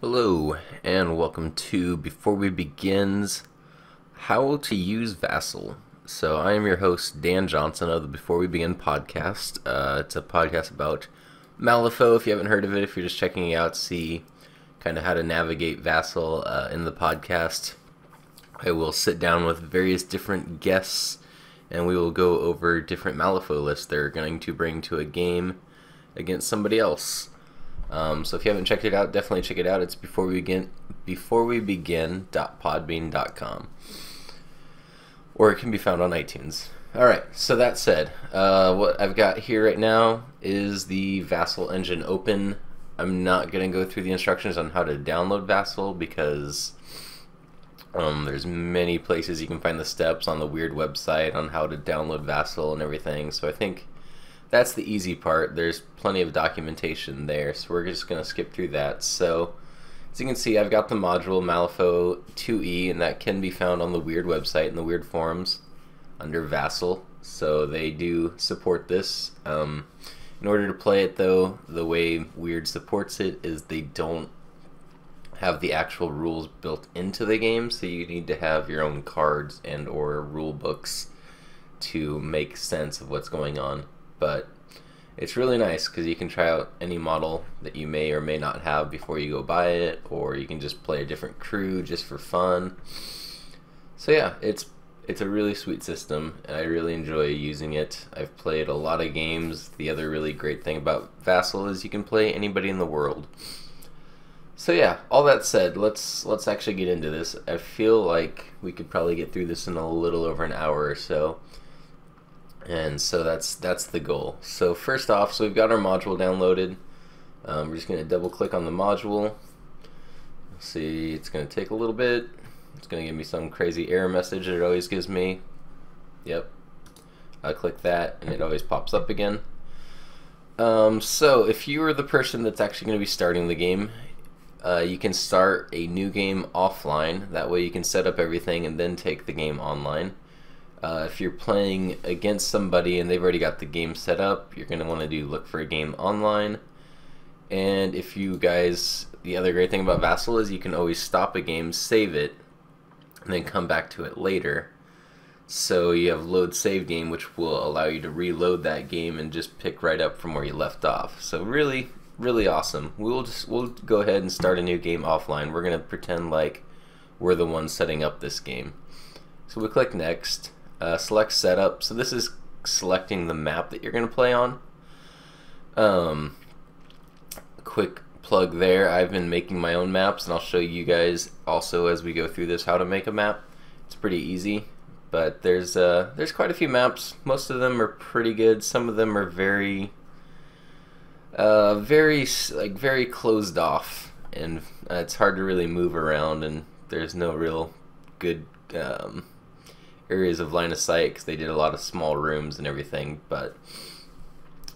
Hello and welcome to Before We Begins How to Use Vassal. So I am your host Dan Johnson of the Before We Begin podcast. Uh, it's a podcast about Malifaux. If you haven't heard of it, if you're just checking it out, see kind of how to navigate Vassal uh, in the podcast. I will sit down with various different guests and we will go over different Malifaux lists they're going to bring to a game against somebody else. Um, so if you haven't checked it out, definitely check it out. It's before we begin before we begin podbean.com. Or it can be found on iTunes. All right. So that said, uh, what I've got here right now is the Vassal engine open. I'm not going to go through the instructions on how to download Vassal because um, there's many places you can find the steps on the Wyrd website on how to download Vassal and everything. So I think that's the easy part. There's plenty of documentation there, so we're just going to skip through that. So, as you can see, I've got the module Malifaux 2e, and that can be found on the Wyrd website in the Wyrd forums under Vassal. So they do support this. Um, in order to play it, though, the way Wyrd supports it is they don't have the actual rules built into the game, so you need to have your own cards and or rule books to make sense of what's going on but it's really nice because you can try out any model that you may or may not have before you go buy it, or you can just play a different crew just for fun. So yeah, it's it's a really sweet system, and I really enjoy using it. I've played a lot of games. The other really great thing about Vassal is you can play anybody in the world. So yeah, all that said, let's let's actually get into this. I feel like we could probably get through this in a little over an hour or so and so that's that's the goal. So first off, so we've got our module downloaded. Um, we're just going to double click on the module. See, it's going to take a little bit. It's going to give me some crazy error message that it always gives me. Yep. I click that and it always pops up again. Um, so if you are the person that's actually going to be starting the game, uh, you can start a new game offline. That way you can set up everything and then take the game online. Uh, if you're playing against somebody and they've already got the game set up, you're going to want to do look for a game online. And if you guys, the other great thing about Vassal is you can always stop a game, save it, and then come back to it later. So you have load save game, which will allow you to reload that game and just pick right up from where you left off. So really, really awesome. We'll just we'll go ahead and start a new game offline. We're gonna pretend like we're the ones setting up this game. So we click next uh, select setup. So this is selecting the map that you're going to play on. Um, quick plug there. I've been making my own maps, and I'll show you guys also as we go through this how to make a map. It's pretty easy, but there's uh, there's quite a few maps. Most of them are pretty good. Some of them are very uh, very like very closed off, and uh, it's hard to really move around, and there's no real good um, areas of line of sight because they did a lot of small rooms and everything. But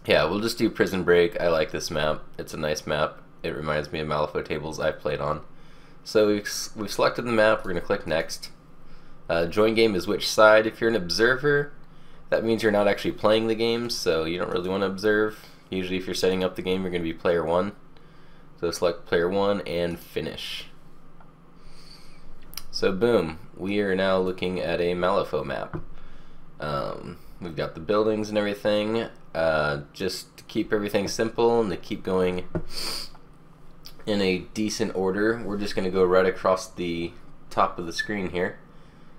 yeah, we'll just do Prison Break. I like this map. It's a nice map. It reminds me of Malifaux tables I've played on. So we've, we've selected the map. We're going to click Next. Uh, join game is which side. If you're an observer, that means you're not actually playing the game, so you don't really want to observe. Usually if you're setting up the game, you're going to be player 1. So select player 1 and finish. So boom, we are now looking at a Malifaux map. Um, we've got the buildings and everything. Uh, just to keep everything simple and to keep going in a decent order, we're just going to go right across the top of the screen here.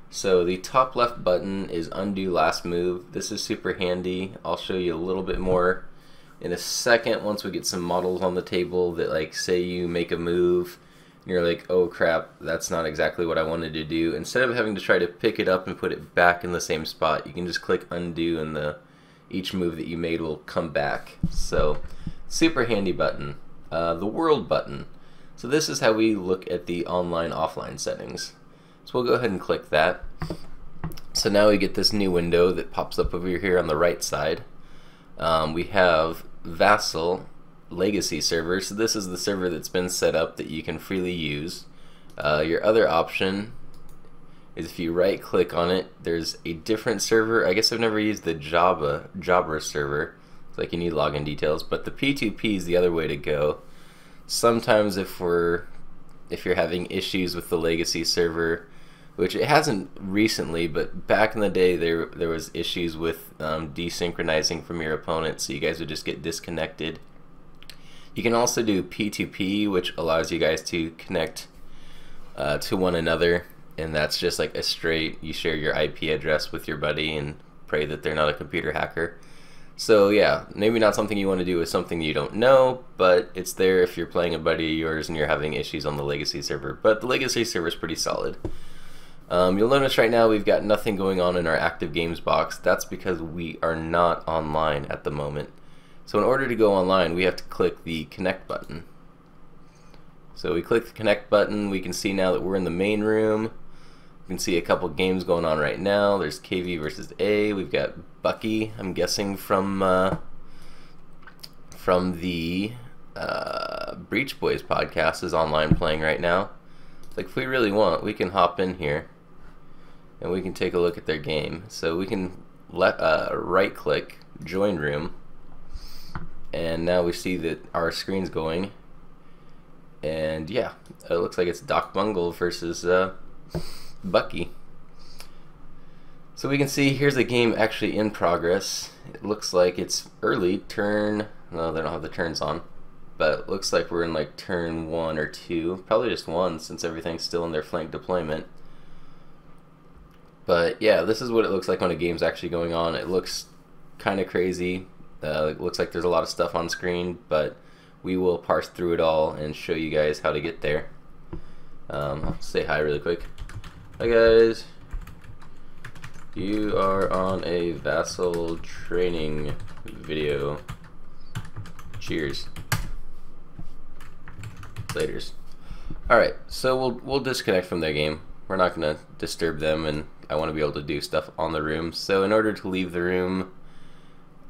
So the top left button is undo last move. This is super handy. I'll show you a little bit more in a second once we get some models on the table that like say you make a move you're like, oh crap, that's not exactly what I wanted to do. Instead of having to try to pick it up and put it back in the same spot, you can just click undo and the each move that you made will come back. So, super handy button. Uh, the world button. So this is how we look at the online offline settings. So we'll go ahead and click that. So now we get this new window that pops up over here on the right side. Um, we have Vassal legacy server. So this is the server that's been set up that you can freely use. Uh, your other option is if you right click on it, there's a different server. I guess I've never used the Java Jabber server, so like you need login details, but the P2P is the other way to go. Sometimes if we're if you're having issues with the legacy server, which it hasn't recently, but back in the day there there was issues with um, desynchronizing from your opponent, so you guys would just get disconnected. You can also do P2P, which allows you guys to connect uh, to one another, and that's just like a straight you share your IP address with your buddy and pray that they're not a computer hacker. So yeah, maybe not something you want to do with something you don't know, but it's there if you're playing a buddy of yours and you're having issues on the legacy server. But the legacy server is pretty solid. Um, you'll notice right now we've got nothing going on in our active games box. That's because we are not online at the moment. So in order to go online, we have to click the connect button. So we click the connect button, we can see now that we're in the main room. You can see a couple games going on right now. There's KV versus A. We've got Bucky. I'm guessing from uh, from the uh, Breach Boys podcast is online playing right now. Like if we really want, we can hop in here and we can take a look at their game. So we can let uh, right click join room, and now we see that our screen's going. And yeah, it looks like it's Doc Bungle versus. Uh, Bucky. So we can see here's a game actually in progress. It looks like it's early, turn, no they don't have the turns on, but it looks like we're in like turn one or two, probably just one since everything's still in their flank deployment. But yeah, this is what it looks like when a game's actually going on. It looks kind of crazy. Uh, it looks like there's a lot of stuff on screen, but we will parse through it all and show you guys how to get there. Um, I'll say hi really quick. Hi guys. You are on a vassal training video. Cheers. Laters. Alright, so we'll we'll disconnect from their game. We're not gonna disturb them and I want to be able to do stuff on the room. So in order to leave the room,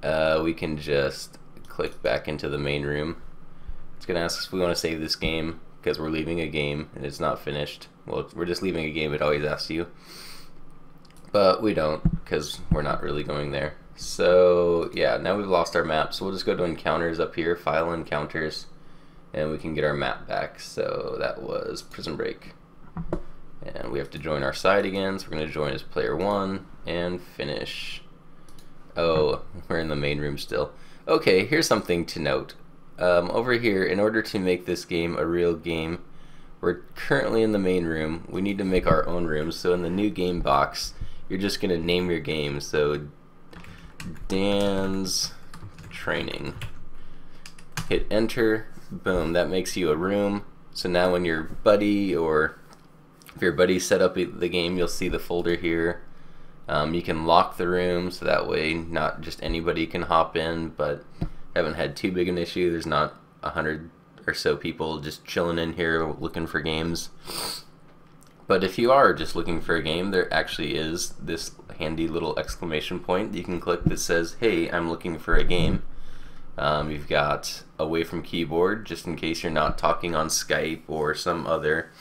uh, we can just click back into the main room. It's gonna ask us if we want to save this game because we're leaving a game and it's not finished. Well, we're just leaving a game, it always asks you. But we don't because we're not really going there. So yeah, now we've lost our map. So we'll just go to encounters up here, file encounters, and we can get our map back. So that was Prison Break. And we have to join our side again. So we're going to join as player one and finish. Oh, we're in the main room still. Okay, here's something to note um, over here, in order to make this game a real game, we're currently in the main room. We need to make our own room. So in the new game box, you're just going to name your game. So Dan's Training. Hit enter. Boom. That makes you a room. So now when your buddy or if your buddy set up the game, you'll see the folder here. Um, you can lock the room so that way not just anybody can hop in, but haven't had too big an issue. There's not a hundred or so people just chilling in here looking for games. But if you are just looking for a game, there actually is this handy little exclamation point you can click that says, "Hey, I'm looking for a game." Um, you've got away from keyboard, just in case you're not talking on Skype or some other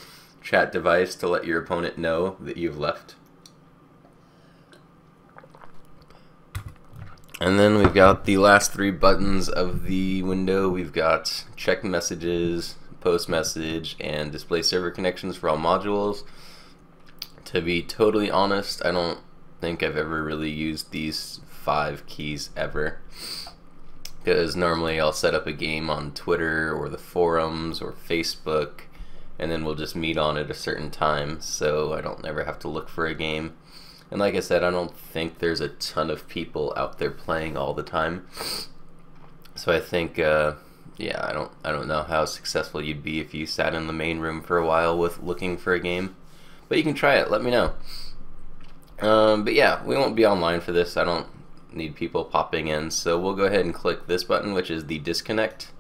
chat device to let your opponent know that you've left. And then we've got the last three buttons of the window. We've got check messages, post message, and display server connections for all modules. To be totally honest, I don't think I've ever really used these five keys ever. Because normally I'll set up a game on Twitter or the forums or Facebook and then we'll just meet on at a certain time so I don't ever have to look for a game. And like I said, I don't think there's a ton of people out there playing all the time. So I think, uh, yeah, I don't, I don't know how successful you'd be if you sat in the main room for a while with looking for a game. But you can try it. Let me know. Um, but yeah, we won't be online for this. I don't need people popping in. So we'll go ahead and click this button, which is the disconnect.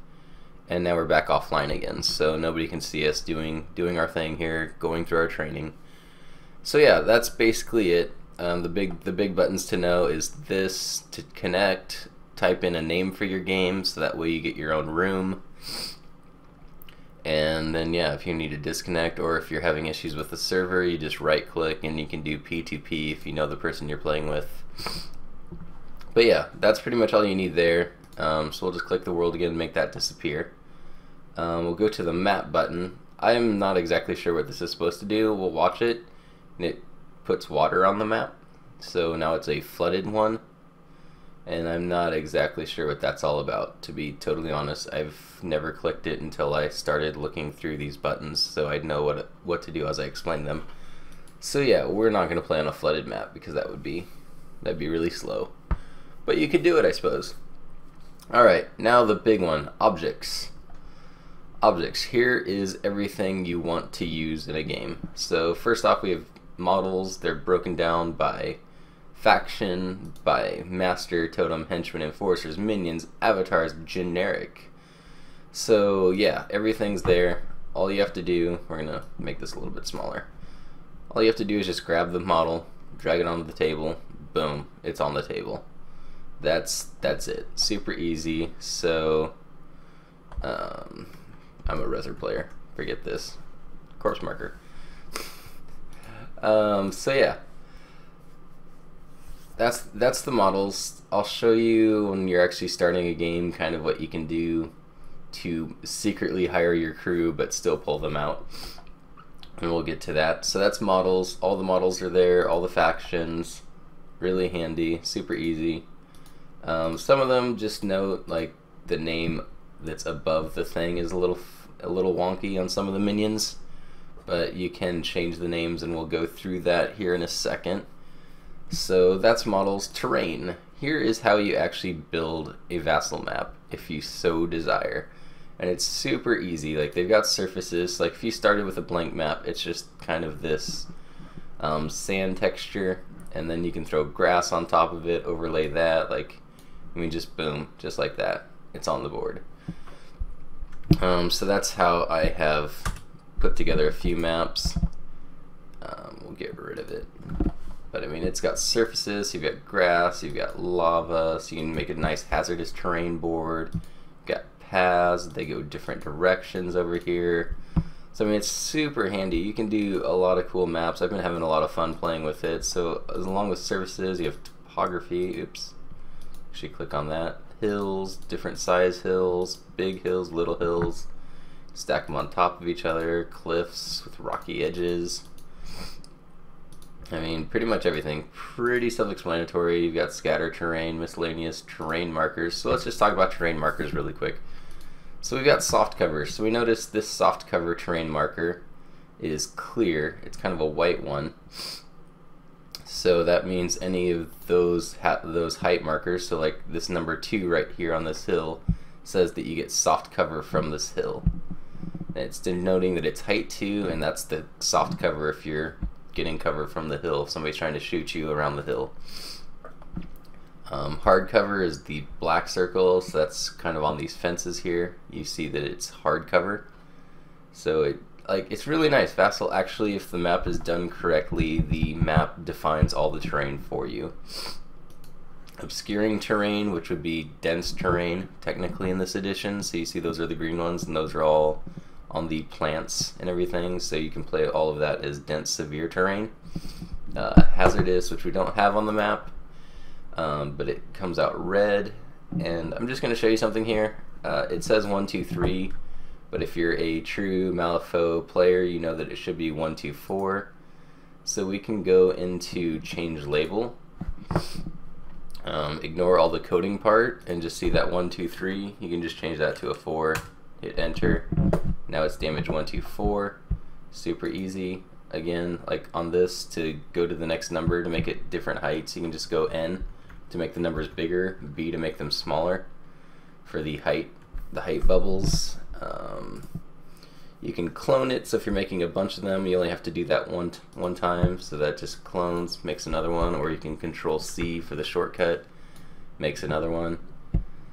And now we're back offline again. So nobody can see us doing doing our thing here, going through our training. So yeah, that's basically it. Um, the big the big buttons to know is this to connect. Type in a name for your game so that way you get your own room. And then yeah, if you need to disconnect or if you're having issues with the server, you just right click and you can do P2P if you know the person you're playing with. But yeah, that's pretty much all you need there. Um, so we'll just click the world again and make that disappear. Um, we'll go to the map button. I'm not exactly sure what this is supposed to do. We'll watch it, and it puts water on the map. So now it's a flooded one, and I'm not exactly sure what that's all about. To be totally honest, I've never clicked it until I started looking through these buttons, so I'd know what what to do as I explain them. So yeah, we're not going to play on a flooded map because that would be that'd be really slow. But you could do it, I suppose. Alright, now the big one, objects. Objects. Here is everything you want to use in a game. So first off we have models. They're broken down by faction, by master, totem, henchman, enforcers, minions, avatars, generic. So yeah, everything's there. All you have to do, we're going to make this a little bit smaller. All you have to do is just grab the model, drag it onto the table, boom, it's on the table that's that's it. Super easy. So um, I'm a Rezzer player. Forget this. Corpse marker. Um, so yeah. That's that's the models. I'll show you when you're actually starting a game kind of what you can do to secretly hire your crew but still pull them out. And we'll get to that. So that's models. All the models are there, all the factions. Really handy, super easy. Um, some of them just note like the name that's above the thing is a little a little wonky on some of the minions, but you can change the names and we'll go through that here in a second. So that's models terrain. Here is how you actually build a vassal map if you so desire. And it's super easy. Like they've got surfaces. Like if you started with a blank map, it's just kind of this um, sand texture, and then you can throw grass on top of it, overlay that. Like I mean, just boom, just like that. It's on the board. Um, so that's how I have put together a few maps. Um, we'll get rid of it. But I mean, it's got surfaces, you've got grass, you've got lava, so you can make a nice hazardous terrain board. You've got paths, they go different directions over here. So I mean, it's super handy. You can do a lot of cool maps. I've been having a lot of fun playing with it. So along with surfaces, you have topography. Oops actually click on that. Hills, different size hills, big hills, little hills. Stack them on top of each other. Cliffs with rocky edges. I mean, pretty much everything. Pretty self-explanatory. You've got scatter terrain, miscellaneous terrain markers. So let's just talk about terrain markers really quick. So we've got soft cover. So we notice this soft cover terrain marker is clear. It's kind of a white one. So that means any of those those height markers, so like this number 2 right here on this hill, says that you get soft cover from this hill. It's denoting that it's height 2, and that's the soft cover if you're getting cover from the hill, if somebody's trying to shoot you around the hill. Um, hard cover is the black circle, so that's kind of on these fences here. You see that it's hard cover. So it like it's really nice. Vassal actually, if the map is done correctly, the map defines all the terrain for you. Obscuring terrain, which would be dense terrain, technically in this edition. So you see those are the green ones, and those are all on the plants and everything. So you can play all of that as dense, severe terrain. Uh, hazardous, which we don't have on the map, um, but it comes out red. And I'm just going to show you something here. Uh, it says one, two, three but if you're a true Malifaux player, you know that it should be 124. So we can go into change label, um, ignore all the coding part, and just see that 123. You can just change that to a 4, hit enter. Now it's damage 124. Super easy. Again, like on this, to go to the next number to make it different heights, you can just go N to make the numbers bigger, B to make them smaller for the height, the height bubbles, um, you can clone it, so if you're making a bunch of them, you only have to do that one one time, so that just clones, makes another one, or you can control C for the shortcut, makes another one.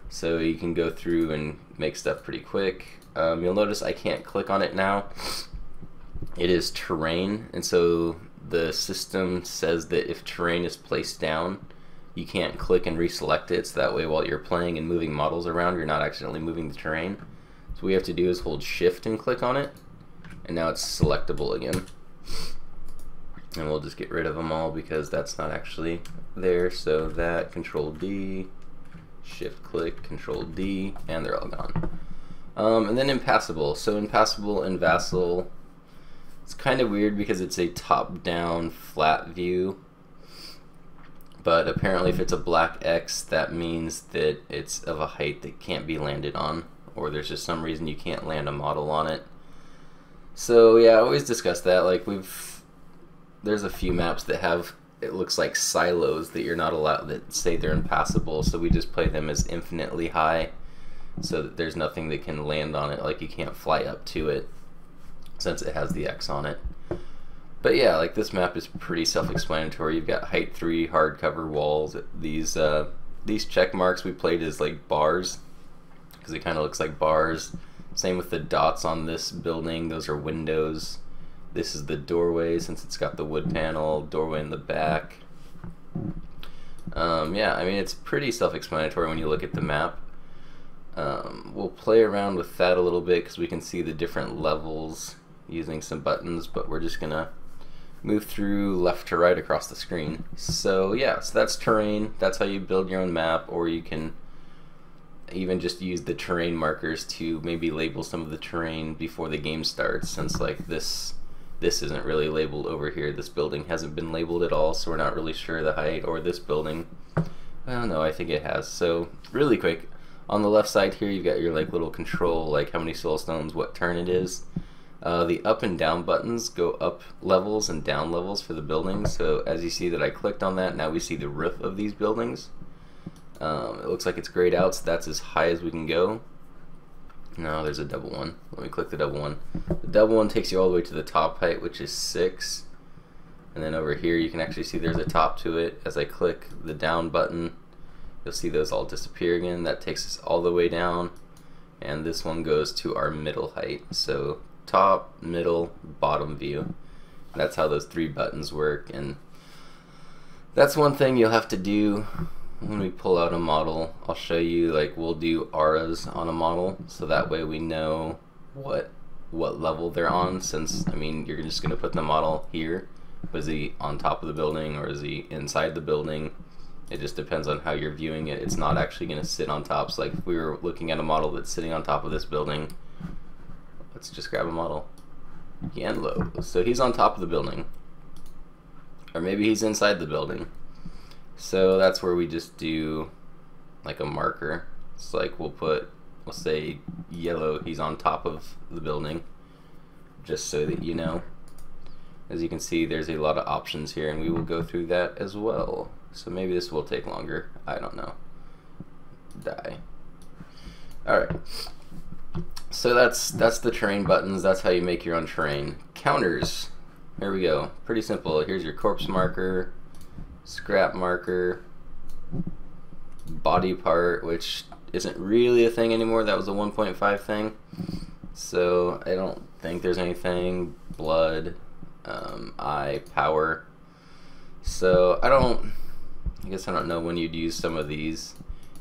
So you can go through and make stuff pretty quick. Um, you'll notice I can't click on it now. It is terrain, and so the system says that if terrain is placed down, you can't click and reselect it, so that way while you're playing and moving models around, you're not accidentally moving the terrain. So we have to do is hold shift and click on it and now it's selectable again and we'll just get rid of them all because that's not actually there so that control D shift click control D and they're all gone Um, and then impassable. So impassable and vassal. It's kind of weird because it's a top-down flat view. But apparently if it's a black X, that means that it's of a height that can't be landed on. Or there's just some reason you can't land a model on it. So yeah, I always discuss that. Like we've, there's a few maps that have it looks like silos that you're not allowed that say they're impassable. So we just play them as infinitely high, so that there's nothing that can land on it. Like you can't fly up to it, since it has the X on it. But yeah, like this map is pretty self-explanatory. You've got height three hardcover walls. These uh, these check marks we played as like bars because it kind of looks like bars. Same with the dots on this building. Those are windows. This is the doorway since it's got the wood panel, doorway in the back. Um, yeah, I mean, it's pretty self-explanatory when you look at the map. Um, we'll play around with that a little bit because we can see the different levels using some buttons, but we're just going to move through left to right across the screen. So yeah, so that's terrain. That's how you build your own map, or you can even just use the terrain markers to maybe label some of the terrain before the game starts since like this this isn't really labeled over here. This building hasn't been labeled at all so we're not really sure the height or this building. I don't know I think it has. So really quick on the left side here you've got your like little control like how many soul stones what turn it is. Uh, the up and down buttons go up levels and down levels for the buildings so as you see that I clicked on that now we see the roof of these buildings. Um, it looks like it's grayed out, so that's as high as we can go. No, there's a double one. Let me click the double one. The double one takes you all the way to the top height, which is 6. And then over here you can actually see there's a top to it. As I click the down button, you'll see those all disappear again. That takes us all the way down. And this one goes to our middle height. So top, middle, bottom view. That's how those three buttons work. And that's one thing you'll have to do when we pull out a model, I'll show you like we'll do auras on a model so that way we know what what level they're on since I mean you're just gonna put the model here. Is he on top of the building or is he inside the building? It just depends on how you're viewing it. It's not actually gonna sit on top. So like if we were looking at a model that's sitting on top of this building let's just grab a model. Yan Lo. So he's on top of the building. Or maybe he's inside the building so that's where we just do like a marker. It's like we'll put, we'll say yellow, he's on top of the building, just so that you know. As you can see, there's a lot of options here, and we will go through that as well. So maybe this will take longer. I don't know. Die. Alright. So that's that's the terrain buttons. That's how you make your own terrain. Counters. Here we go. Pretty simple. Here's your corpse marker scrap marker, body part, which isn't really a thing anymore. That was a 1.5 thing. So I don't think there's anything. Blood, um, eye, power. So I don't, I guess I don't know when you'd use some of these.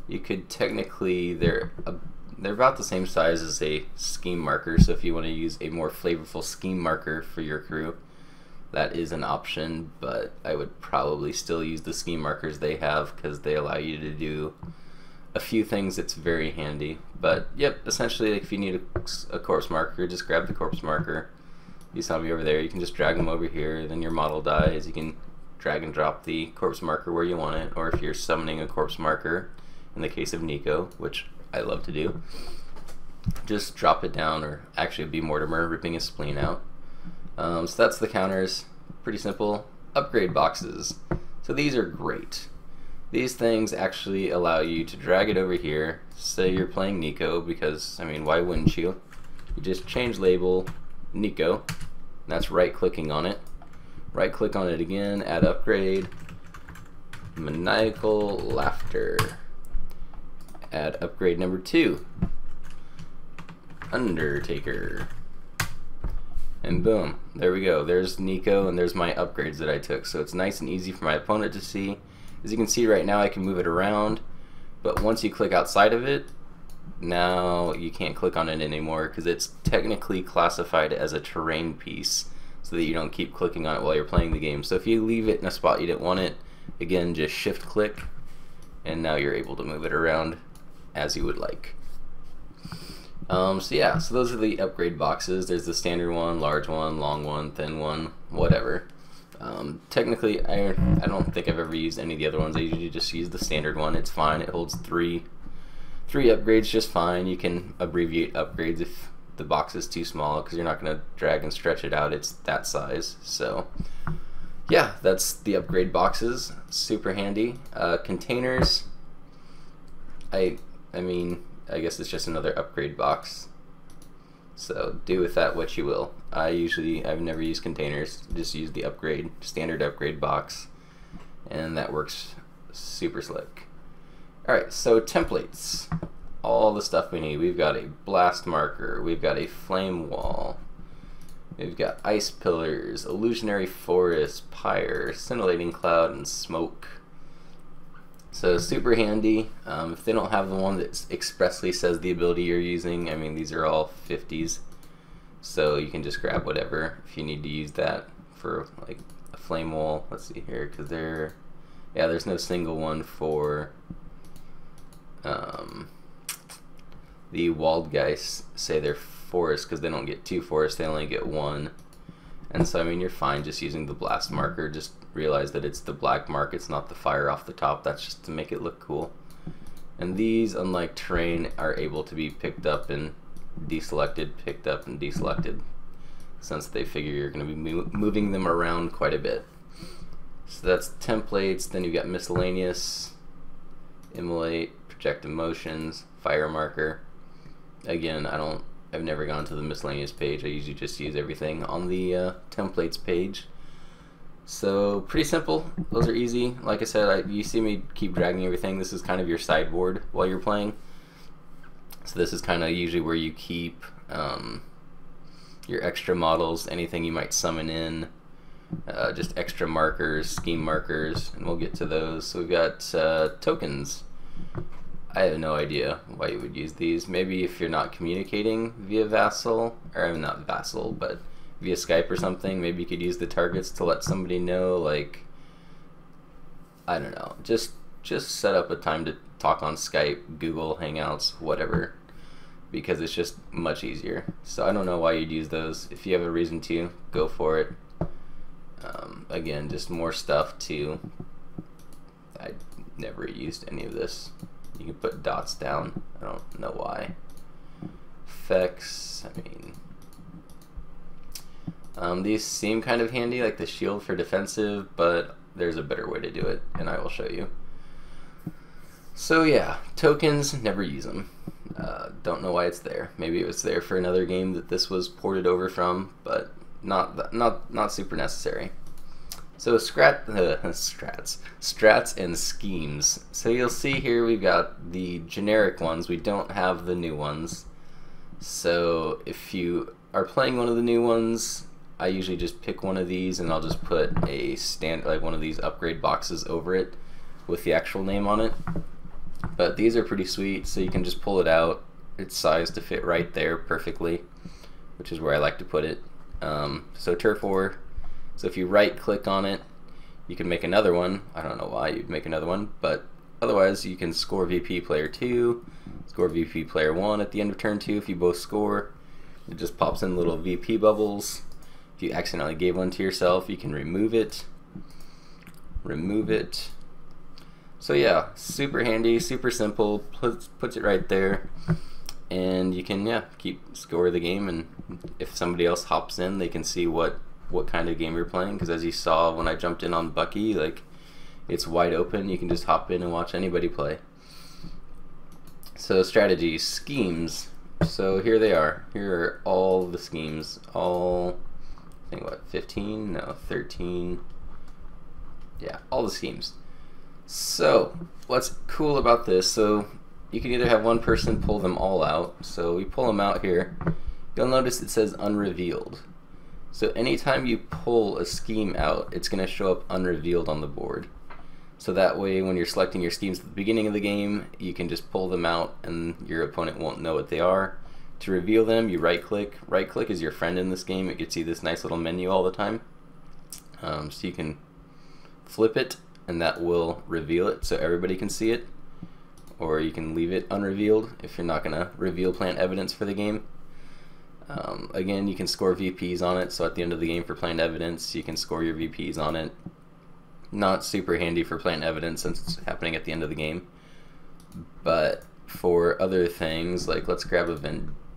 You could technically, they're, a, they're about the same size as a scheme marker. So if you want to use a more flavorful scheme marker for your crew, that is an option, but I would probably still use the scheme markers they have because they allow you to do a few things It's very handy. But yep, essentially if you need a, a corpse marker, just grab the corpse marker. You saw me over there, you can just drag them over here, then your model dies, you can drag and drop the corpse marker where you want it, or if you're summoning a corpse marker, in the case of Nico, which I love to do, just drop it down, or actually be Mortimer ripping his spleen out. Um, so that's the counters. Pretty simple. Upgrade boxes. So these are great. These things actually allow you to drag it over here. Say you're playing Nico, because, I mean, why wouldn't you? You just change label Nico. That's right clicking on it. Right click on it again, add upgrade. Maniacal laughter. Add upgrade number two. Undertaker. And boom, there we go. There's Nico and there's my upgrades that I took. So it's nice and easy for my opponent to see. As you can see right now, I can move it around. But once you click outside of it, now you can't click on it anymore because it's technically classified as a terrain piece so that you don't keep clicking on it while you're playing the game. So if you leave it in a spot you didn't want it, again, just shift click and now you're able to move it around as you would like. Um, so yeah, so those are the upgrade boxes. There's the standard one, large one, long one, thin one, whatever. Um, technically, I, I don't think I've ever used any of the other ones. I usually just use the standard one. It's fine. It holds three three upgrades just fine. You can abbreviate upgrades if the box is too small because you're not going to drag and stretch it out. It's that size. So yeah, that's the upgrade boxes. Super handy. Uh, containers. I I mean, I guess it's just another upgrade box. So do with that what you will. I usually, I've never used containers, just use the upgrade, standard upgrade box, and that works super slick. Alright, so templates. All the stuff we need. We've got a blast marker, we've got a flame wall, we've got ice pillars, illusionary forest, pyre, scintillating cloud, and smoke. So super handy. Um, if they don't have the one that expressly says the ability you're using, I mean these are all 50s. So you can just grab whatever if you need to use that for like a flame wall. Let's see here, because they're yeah, there's no single one for um, the Waldgeists say they're forest because they don't get two forests, they only get one. And so I mean you're fine just using the blast marker, just realize that it's the black mark, it's not the fire off the top. That's just to make it look cool. And these, unlike terrain, are able to be picked up and deselected, picked up and deselected, since they figure you're going to be mo moving them around quite a bit. So that's templates, then you've got miscellaneous, immolate, project emotions, fire marker. Again, I don't, I've never gone to the miscellaneous page. I usually just use everything on the uh, templates page. So pretty simple. Those are easy. Like I said, I, you see me keep dragging everything. This is kind of your sideboard while you're playing. So this is kind of usually where you keep um, your extra models, anything you might summon in, uh, just extra markers, scheme markers, and we'll get to those. So we've got uh, tokens. I have no idea why you would use these. Maybe if you're not communicating via Vassal, or I'm not Vassal, but via Skype or something. Maybe you could use the targets to let somebody know, like, I don't know, just just set up a time to talk on Skype, Google Hangouts, whatever, because it's just much easier. So I don't know why you'd use those. If you have a reason to, go for it. Um, again, just more stuff to. I never used any of this. You can put dots down. I don't know why. Effects. I mean, um, these seem kind of handy, like the shield for defensive, but there's a better way to do it, and I will show you. So yeah, tokens, never use them. Uh, don't know why it's there. Maybe it was there for another game that this was ported over from, but not not not super necessary. So scrat, uh, strats, strats and schemes. So you'll see here we've got the generic ones. We don't have the new ones. So if you are playing one of the new ones, I usually just pick one of these and I'll just put a stand like one of these upgrade boxes over it with the actual name on it. But these are pretty sweet, so you can just pull it out. It's sized to fit right there perfectly, which is where I like to put it. Um, so turf war. So if you right click on it, you can make another one. I don't know why you'd make another one, but otherwise you can score VP player 2, score VP player 1 at the end of turn 2 if you both score. It just pops in little VP bubbles if you accidentally gave one to yourself, you can remove it. Remove it. So yeah, super handy, super simple, puts, puts it right there. And you can, yeah, keep score of the game, and if somebody else hops in, they can see what, what kind of game you're playing. Because as you saw when I jumped in on Bucky, like, it's wide open. You can just hop in and watch anybody play. So strategies, schemes. So here they are. Here are all the schemes, all Think what 15 no 13 yeah all the schemes. So what's cool about this so you can either have one person pull them all out. So we pull them out here. You'll notice it says unrevealed. So anytime you pull a scheme out it's going to show up unrevealed on the board. So that way when you're selecting your schemes at the beginning of the game you can just pull them out and your opponent won't know what they are to reveal them, you right click. Right click is your friend in this game. It gets you this nice little menu all the time. Um, so you can flip it and that will reveal it so everybody can see it. or you can leave it unrevealed if you're not going to reveal plant evidence for the game. Um, again, you can score VPs on it, so at the end of the game for plant evidence, you can score your VPs on it. Not super handy for plant evidence since it's happening at the end of the game. But for other things, like let's grab a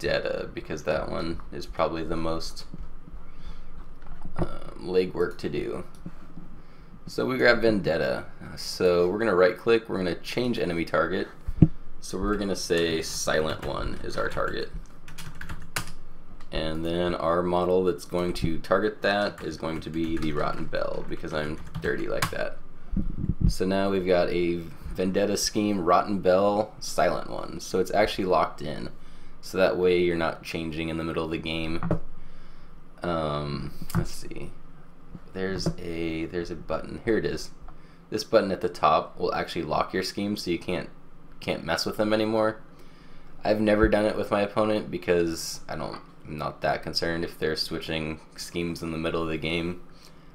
Vendetta, because that one is probably the most um, legwork to do. So we grab Vendetta. So we're going to right click, we're going to change enemy target. So we're going to say Silent One is our target. And then our model that's going to target that is going to be the Rotten Belle because I'm dirty like that. So now we've got a Vendetta Scheme, Rotten Belle, Silent One. So it's actually locked in. So that way you're not changing in the middle of the game. Um, let's see there's a there's a button. Here it is. This button at the top will actually lock your scheme so you can't can't mess with them anymore. I've never done it with my opponent because I don't I'm not that concerned if they're switching schemes in the middle of the game.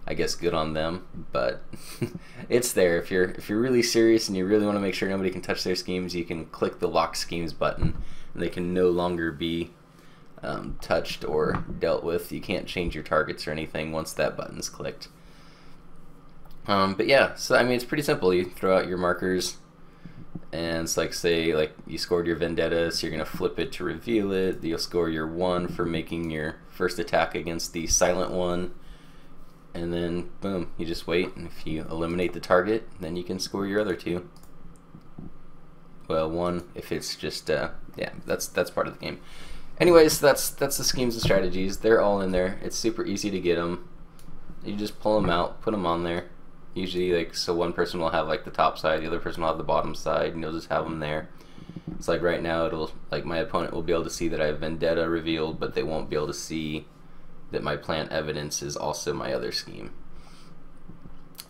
I guess good on them, but it's there. If you're if you're really serious and you really want to make sure nobody can touch their schemes, you can click the lock schemes button, they can no longer be um, touched or dealt with. You can't change your targets or anything once that button's clicked. Um, but yeah, so I mean it's pretty simple. You throw out your markers, and it's like say like you scored your vendetta, so you're gonna flip it to reveal it. You'll score your one for making your first attack against the silent one, and then boom, you just wait. And if you eliminate the target, then you can score your other two. Well, one if it's just uh, yeah, that's that's part of the game. Anyways, that's that's the schemes and strategies. They're all in there. It's super easy to get them. You just pull them out, put them on there. Usually, like so, one person will have like the top side, the other person will have the bottom side, and you'll just have them there. It's like right now, it'll like my opponent will be able to see that I have Vendetta revealed, but they won't be able to see that my plant evidence is also my other scheme.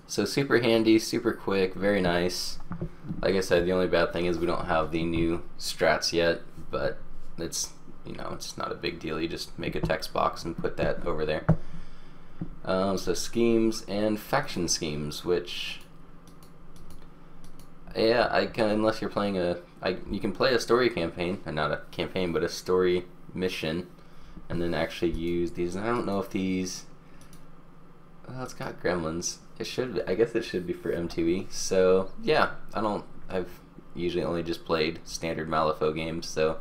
So super handy, super quick, very nice. Like I said, the only bad thing is we don't have the new strats yet, but it's you know, it's not a big deal. You just make a text box and put that over there. Um, so schemes and faction schemes, which yeah, I can unless you're playing a, I you can play a story campaign, and not a campaign, but a story mission, and then actually use these. I don't know if these. Well, it's got gremlins. It should. I guess it should be for M2E. So yeah, I don't. I've usually only just played standard Malifaux games, so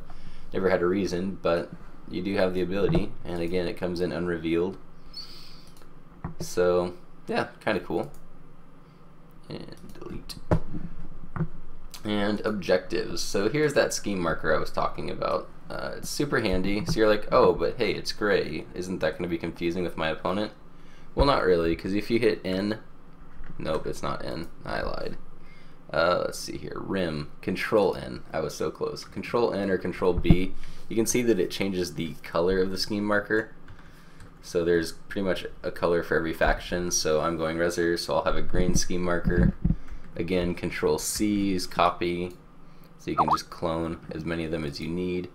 never had a reason, but you do have the ability, and again, it comes in unrevealed. So, yeah, kind of cool. And delete. And objectives. So here's that scheme marker I was talking about. Uh, it's super handy. So you're like, oh, but hey, it's gray. Isn't that going to be confusing with my opponent? Well, not really, because if you hit N, nope, it's not N. I lied. Uh, let's see here, rim, control N. I was so close. Control N or control B. You can see that it changes the color of the scheme marker. So there's pretty much a color for every faction. So I'm going Rezzer, so I'll have a green scheme marker. Again, control C is copy. So you can just clone as many of them as you need.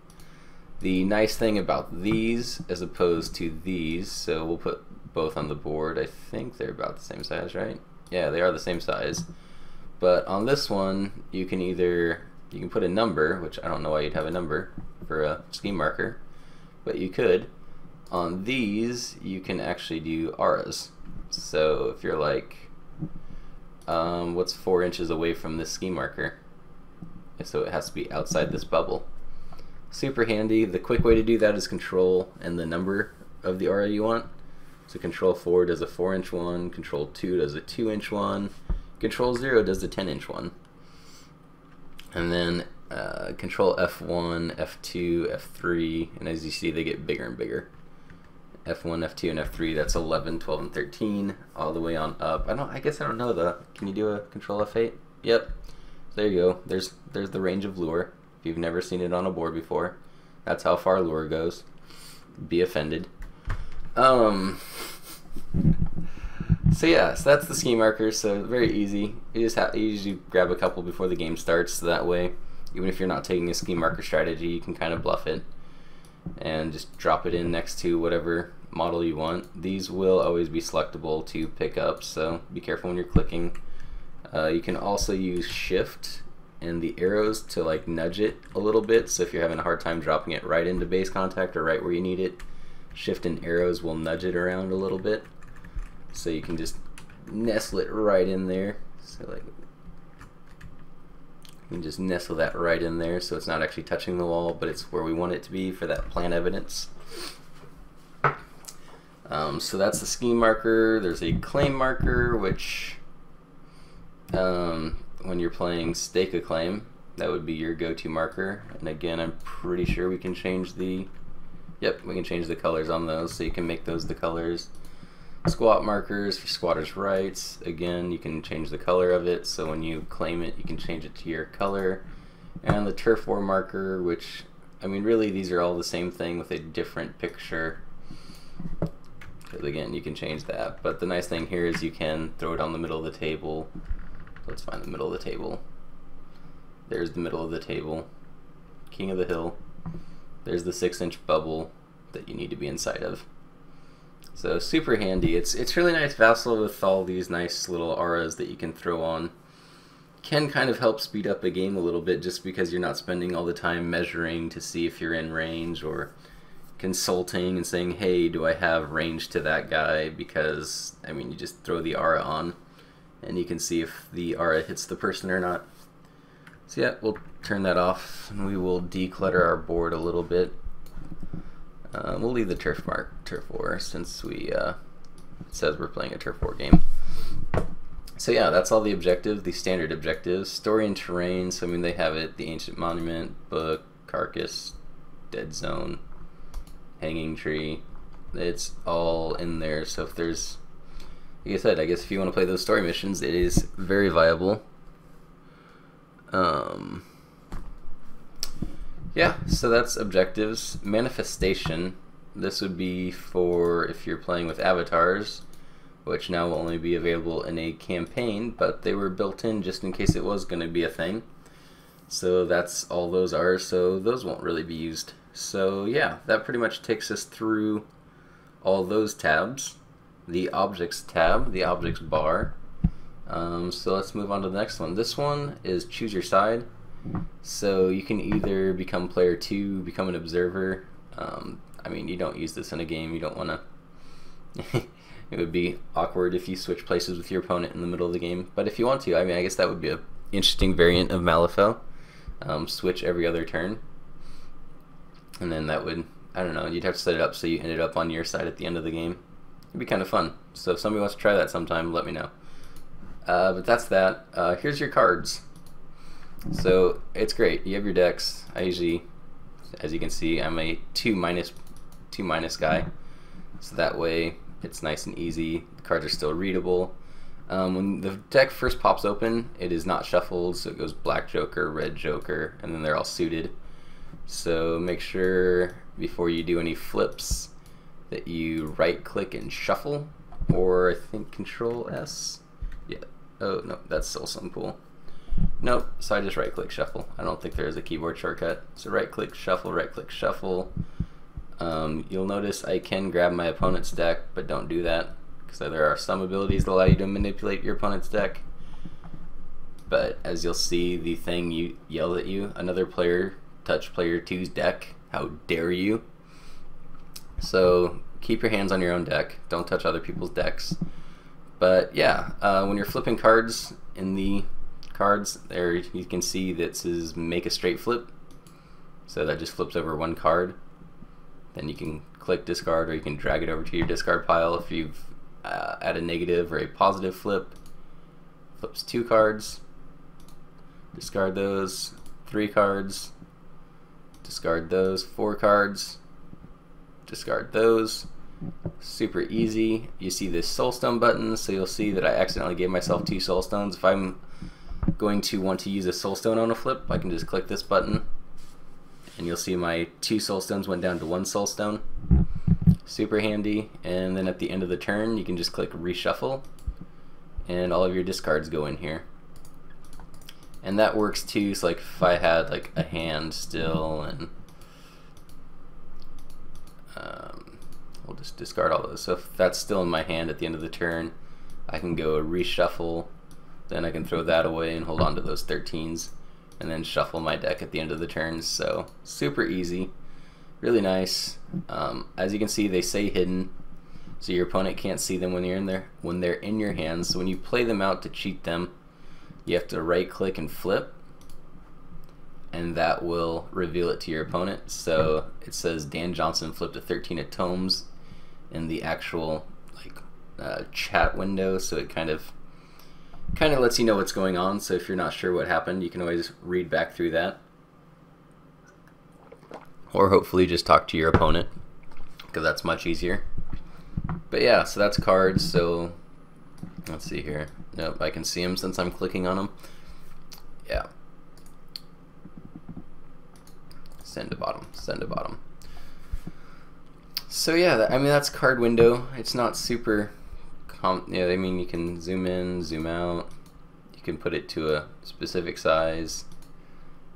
The nice thing about these as opposed to these, so we'll put both on the board. I think they're about the same size, right? Yeah, they are the same size. But on this one, you can either you can put a number, which I don't know why you'd have a number for a scheme marker, but you could. On these, you can actually do auras. So if you're like, um, what's four inches away from this scheme marker? So it has to be outside this bubble. Super handy. The quick way to do that is control and the number of the aura you want. So control 4 does a 4 inch one, control 2 does a 2 inch one, Control 0 does the 10 inch one. And then uh, Control F1, F2, F3, and as you see, they get bigger and bigger. F1, F2, and F3, that's 11, 12, and 13, all the way on up. I don't. I guess I don't know the. Can you do a Control F8? Yep. There you go. There's there's the range of lure. If you've never seen it on a board before, that's how far lure goes. Be offended. Um. So yeah, so that's the ski markers. So very easy. You just have you usually grab a couple before the game starts. So that way, even if you're not taking a ski marker strategy, you can kind of bluff it and just drop it in next to whatever model you want. These will always be selectable to pick up, so be careful when you're clicking. Uh, you can also use shift and the arrows to like nudge it a little bit. So if you're having a hard time dropping it right into base contact or right where you need it, shift and arrows will nudge it around a little bit. So you can just nestle it right in there. So like you can just nestle that right in there so it's not actually touching the wall, but it's where we want it to be for that plant evidence. Um, so that's the scheme marker. There's a claim marker, which um, when you're playing stake a claim, that would be your go-to marker. And again, I'm pretty sure we can change the, yep, we can change the colors on those, so you can make those the colors. Squat markers for squatters' rights. Again, you can change the color of it, so when you claim it, you can change it to your color. And the turf war marker, which, I mean, really, these are all the same thing with a different picture. Because again, you can change that. But the nice thing here is you can throw it on the middle of the table. Let's find the middle of the table. There's the middle of the table. King of the hill. There's the six inch bubble that you need to be inside of. So super handy. It's it's really nice Vassal with all these nice little auras that you can throw on. Can kind of help speed up a game a little bit just because you're not spending all the time measuring to see if you're in range or consulting and saying, hey, do I have range to that guy? Because, I mean, you just throw the aura on and you can see if the aura hits the person or not. So yeah, we'll turn that off and we will declutter our board a little bit. Uh, we'll leave the turf mark turf war since we uh, says we're playing a turf war game. So yeah, that's all the objectives, the standard objectives. Story and terrain, so I mean they have it, the ancient monument, book, carcass, dead zone, hanging tree. It's all in there. So if there's like I said, I guess if you want to play those story missions, it is very viable. Um yeah, so that's objectives. Manifestation. This would be for if you're playing with avatars, which now will only be available in a campaign, but they were built in just in case it was going to be a thing. So that's all those are, so those won't really be used. So yeah, that pretty much takes us through all those tabs. The objects tab, the objects bar. Um, so let's move on to the next one. This one is choose your side. So you can either become player two, become an observer. Um, I mean, you don't use this in a game. You don't want to. it would be awkward if you switch places with your opponent in the middle of the game. But if you want to, I mean, I guess that would be an interesting variant of Malifaux. Um, switch every other turn. And then that would, I don't know, you'd have to set it up so you ended up on your side at the end of the game. It'd be kind of fun. So if somebody wants to try that sometime, let me know. Uh, but that's that. Uh, here's your cards. So it's great. You have your decks. I usually, as you can see, I'm a two minus, two minus guy. So that way it's nice and easy. The cards are still readable. Um, when the deck first pops open, it is not shuffled, so it goes black joker, red joker, and then they're all suited. So make sure before you do any flips that you right click and shuffle, or I think control S. Oh no, that's still some pool. Nope, so I just right click shuffle. I don't think there is a keyboard shortcut. So right click shuffle, right click shuffle. Um, you'll notice I can grab my opponent's deck, but don't do that because there are some abilities that allow you to manipulate your opponent's deck. But as you'll see, the thing you yelled at you, another player touch player two's deck. How dare you? So keep your hands on your own deck. Don't touch other people's decks. But yeah, uh, when you're flipping cards in the cards. There you can see that says make a straight flip. So that just flips over one card. Then you can click discard or you can drag it over to your discard pile if you've uh, a negative or a positive flip. Flips two cards. Discard those. Three cards. Discard those. Four cards. Discard those. Super easy. You see this soulstone button, so you'll see that I accidentally gave myself two soulstones. If I'm going to want to use a soulstone on a flip, I can just click this button and you'll see my two soulstones went down to one soulstone. Super handy. And then at the end of the turn, you can just click reshuffle and all of your discards go in here. And that works too, so like if I had like a hand still and um, we'll just discard all those. So if that's still in my hand at the end of the turn, I can go reshuffle then I can throw that away and hold on to those 13s. and then shuffle my deck at the end of the turn. So super easy, really nice. Um, as you can see, they say hidden, so your opponent can't see them when you're in there when they're in your hands. So when you play them out to cheat them, you have to right click and flip, and that will reveal it to your opponent. So it says Dan Johnson flipped a 13 of tomes in the actual like uh, chat window, so it kind of kind of lets you know what's going on. So if you're not sure what happened, you can always read back through that, or hopefully just talk to your opponent because that's much easier. But yeah, so that's cards. So let's see here. Nope, I can see them since I'm clicking on them. Yeah. Send to bottom. Send to bottom. So yeah, I mean that's card window. It's not super. Com yeah, I mean you can zoom in, zoom out. You can put it to a specific size.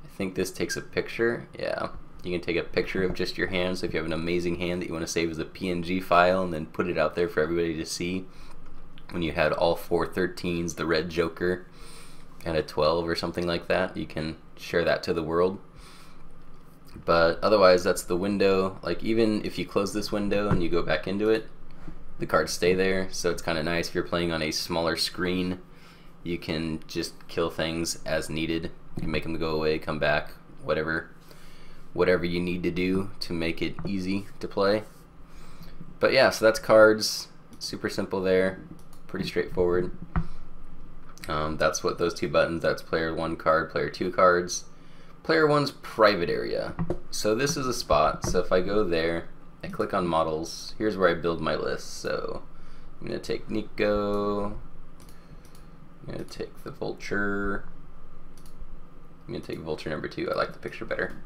I think this takes a picture. Yeah, you can take a picture of just your hand. So if you have an amazing hand that you want to save as a PNG file and then put it out there for everybody to see, when you had all four 13s, the red Joker, and a 12 or something like that, you can share that to the world but otherwise that's the window. Like even if you close this window and you go back into it the cards stay there. So it's kind of nice. If you're playing on a smaller screen you can just kill things as needed. You can make them go away come back whatever. Whatever you need to do to make it easy to play. But yeah so that's cards. Super simple there. Pretty straightforward. Um, that's what those two buttons that's player one card player two cards Player one's private area. So this is a spot. So if I go there, I click on models. Here's where I build my list. So I'm to take Nico. I'm to take the Vulture. I'm to take Vulture number two. I like the picture better.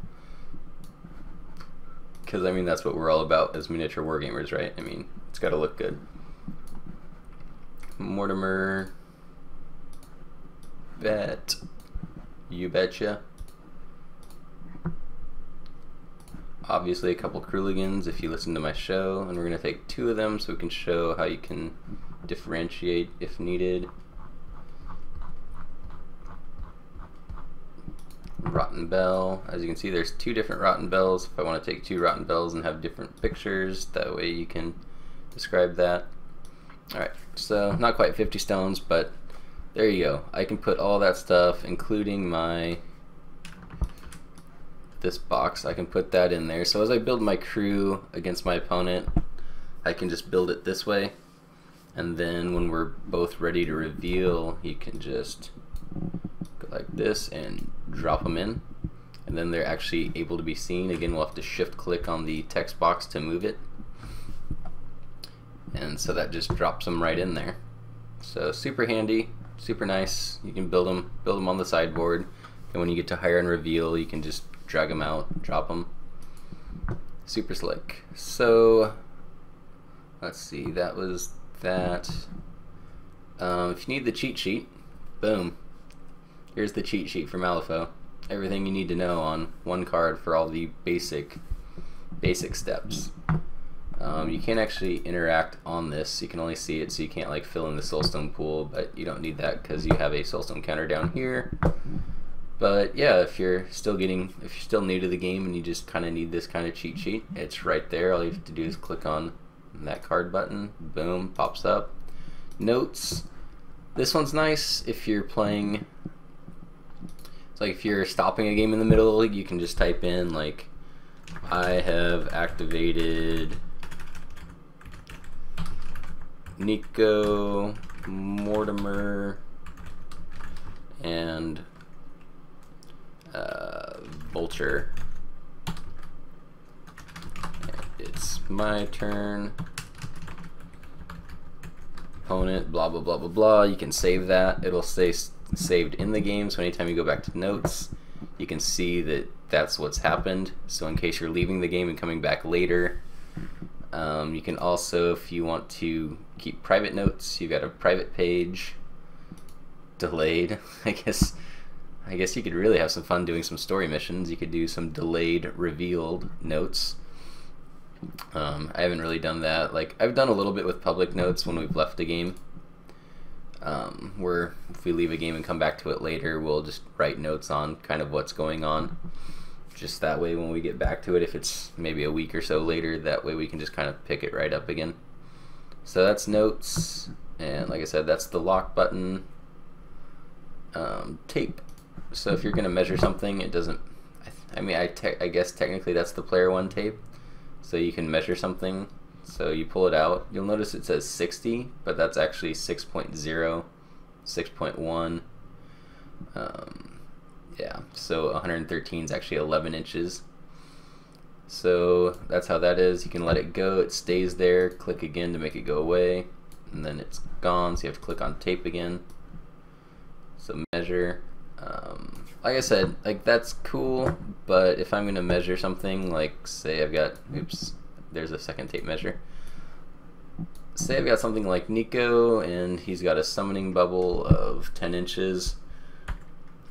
Because, I mean, that's what we're all about as miniature wargamers, right? I mean, it's got to look good. Mortimer. Bet. You betcha. Obviously a couple Crooligans if you listen to my show, and we're going to take two of them so we can show how you can differentiate if needed. Rotten Belle. As you can see, there's two different Rotten Belles. If I want to take two Rotten Belles and have different pictures, that way you can describe that. Alright, so not quite 50 stones, but there you go. I can put all that stuff, including my this box, I can put that in there. So as I build my crew against my opponent, I can just build it this way. And then when we're both ready to reveal, you can just go like this and drop them in. And then they're actually able to be seen. Again, we'll have to shift click on the text box to move it. And so that just drops them right in there. So super handy, super nice. You can build them, build them on the sideboard. And when you get to hire and reveal, you can just drag them out, drop them. Super slick. So, let's see, that was that. Um, if you need the cheat sheet, boom. Here's the cheat sheet for Malifaux. Everything you need to know on one card for all the basic, basic steps. Um, you can't actually interact on this. You can only see it, so you can't like fill in the soulstone pool, but you don't need that because you have a soulstone counter down here. But yeah, if you're still getting, if you're still new to the game and you just kind of need this kind of cheat sheet, it's right there. All you have to do is click on that card button. Boom, pops up. Notes. This one's nice if you're playing. It's like if you're stopping a game in the middle, you can just type in like, I have activated Nico, Mortimer, and uh, Vulture. It's my turn. Opponent, blah, blah, blah, blah, blah. You can save that. It'll stay saved in the game, so anytime you go back to notes, you can see that that's what's happened. So in case you're leaving the game and coming back later, um, you can also, if you want to keep private notes, you've got a private page, delayed, I guess I guess you could really have some fun doing some story missions. You could do some delayed revealed notes. Um, I haven't really done that. Like I've done a little bit with public notes when we've left a game. um, where if we leave a game and come back to it later, we'll just write notes on kind of what's going on. Just that way, when we get back to it, if it's maybe a week or so later, that way we can just kind of pick it right up again. So that's notes, and like I said, that's the lock button. Um, tape. So if you're going to measure something, it doesn't. I, I mean, I, I guess technically that's the player one tape. So you can measure something so you pull it out. You'll notice it says 60, but that's actually 6.0, 6.1. Um, yeah, so 113 is actually 11 inches. So that's how that is. You can let it go. It stays there. Click again to make it go away. And then it's gone, so you have to click on tape again. So measure. Um, like I said, like that's cool, but if I'm to measure something, like say I've got, oops, there's a second tape measure. Say I've got something like Nico and he's got a summoning bubble of 10 inches.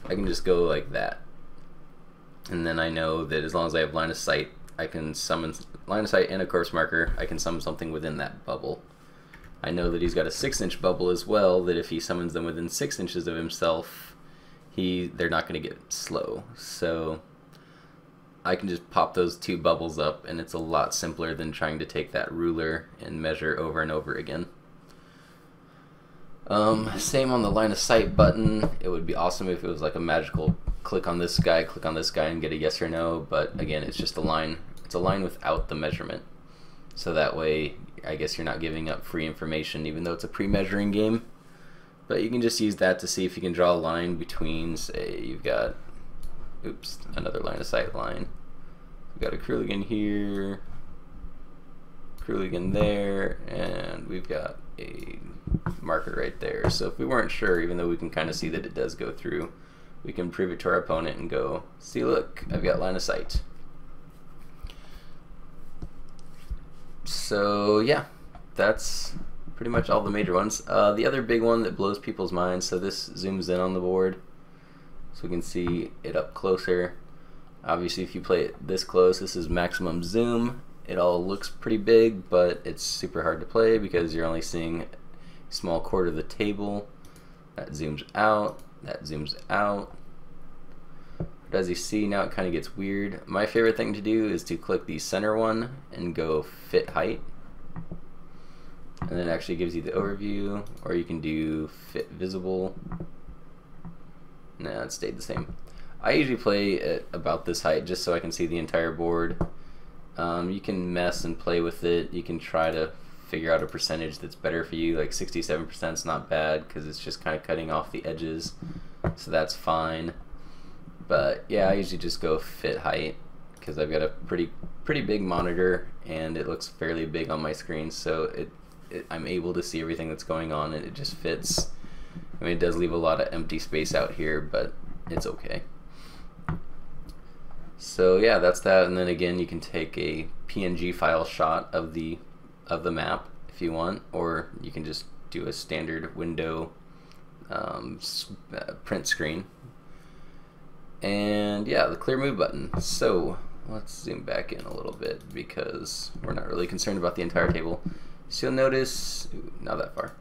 I can just go like that. And then I know that as long as I have line of sight, I can summon line of sight and a corpse marker, I can summon something within that bubble. I know that he's got a 6 inch bubble as well, that if he summons them within 6 inches of himself, he they're not going to get slow. So I can just pop those two bubbles up and it's a lot simpler than trying to take that ruler and measure over and over again. Um, same on the line of sight button. It would be awesome if it was like a magical click on this guy, click on this guy and get a yes or no, but again, it's just a line. It's a line without the measurement. So that way, I guess you're not giving up free information even though it's a pre-measuring game. But you can just use that to see if you can draw a line between, say, you've got Oops, another line of sight line. We've got a Crooligan here, Crooligan there, and we've got a marker right there. So if we weren't sure, even though we can kind of see that it does go through, we can prove it to our opponent and go, see look, I've got line of sight. So yeah, that's pretty much all the major ones. Uh, the other big one that blows people's minds, so this zooms in on the board so we can see it up closer. Obviously, if you play it this close, this is maximum zoom. It all looks pretty big, but it's super hard to play because you're only seeing a small quarter of the table. That zooms out, that zooms out. But as you see, now it kind of gets weird. My favorite thing to do is to click the center one and go fit height. And then it actually gives you the overview, or you can do fit visible. Nah, it stayed the same. I usually play at about this height just so I can see the entire board. Um, you can mess and play with it. You can try to figure out a percentage that's better for you. Like 67% is not bad because it's just kind of cutting off the edges. So that's fine. But yeah, I usually just go fit height because I've got a pretty pretty big monitor and it looks fairly big on my screen. So it, it I'm able to see everything that's going on and it just fits I mean, it does leave a lot of empty space out here, but it's okay. So yeah, that's that. And then again, you can take a PNG file shot of the of the map if you want, or you can just do a standard window um, uh, print screen. And yeah, the clear move button. So let's zoom back in a little bit because we're not really concerned about the entire table. So you'll notice, ooh, not that far.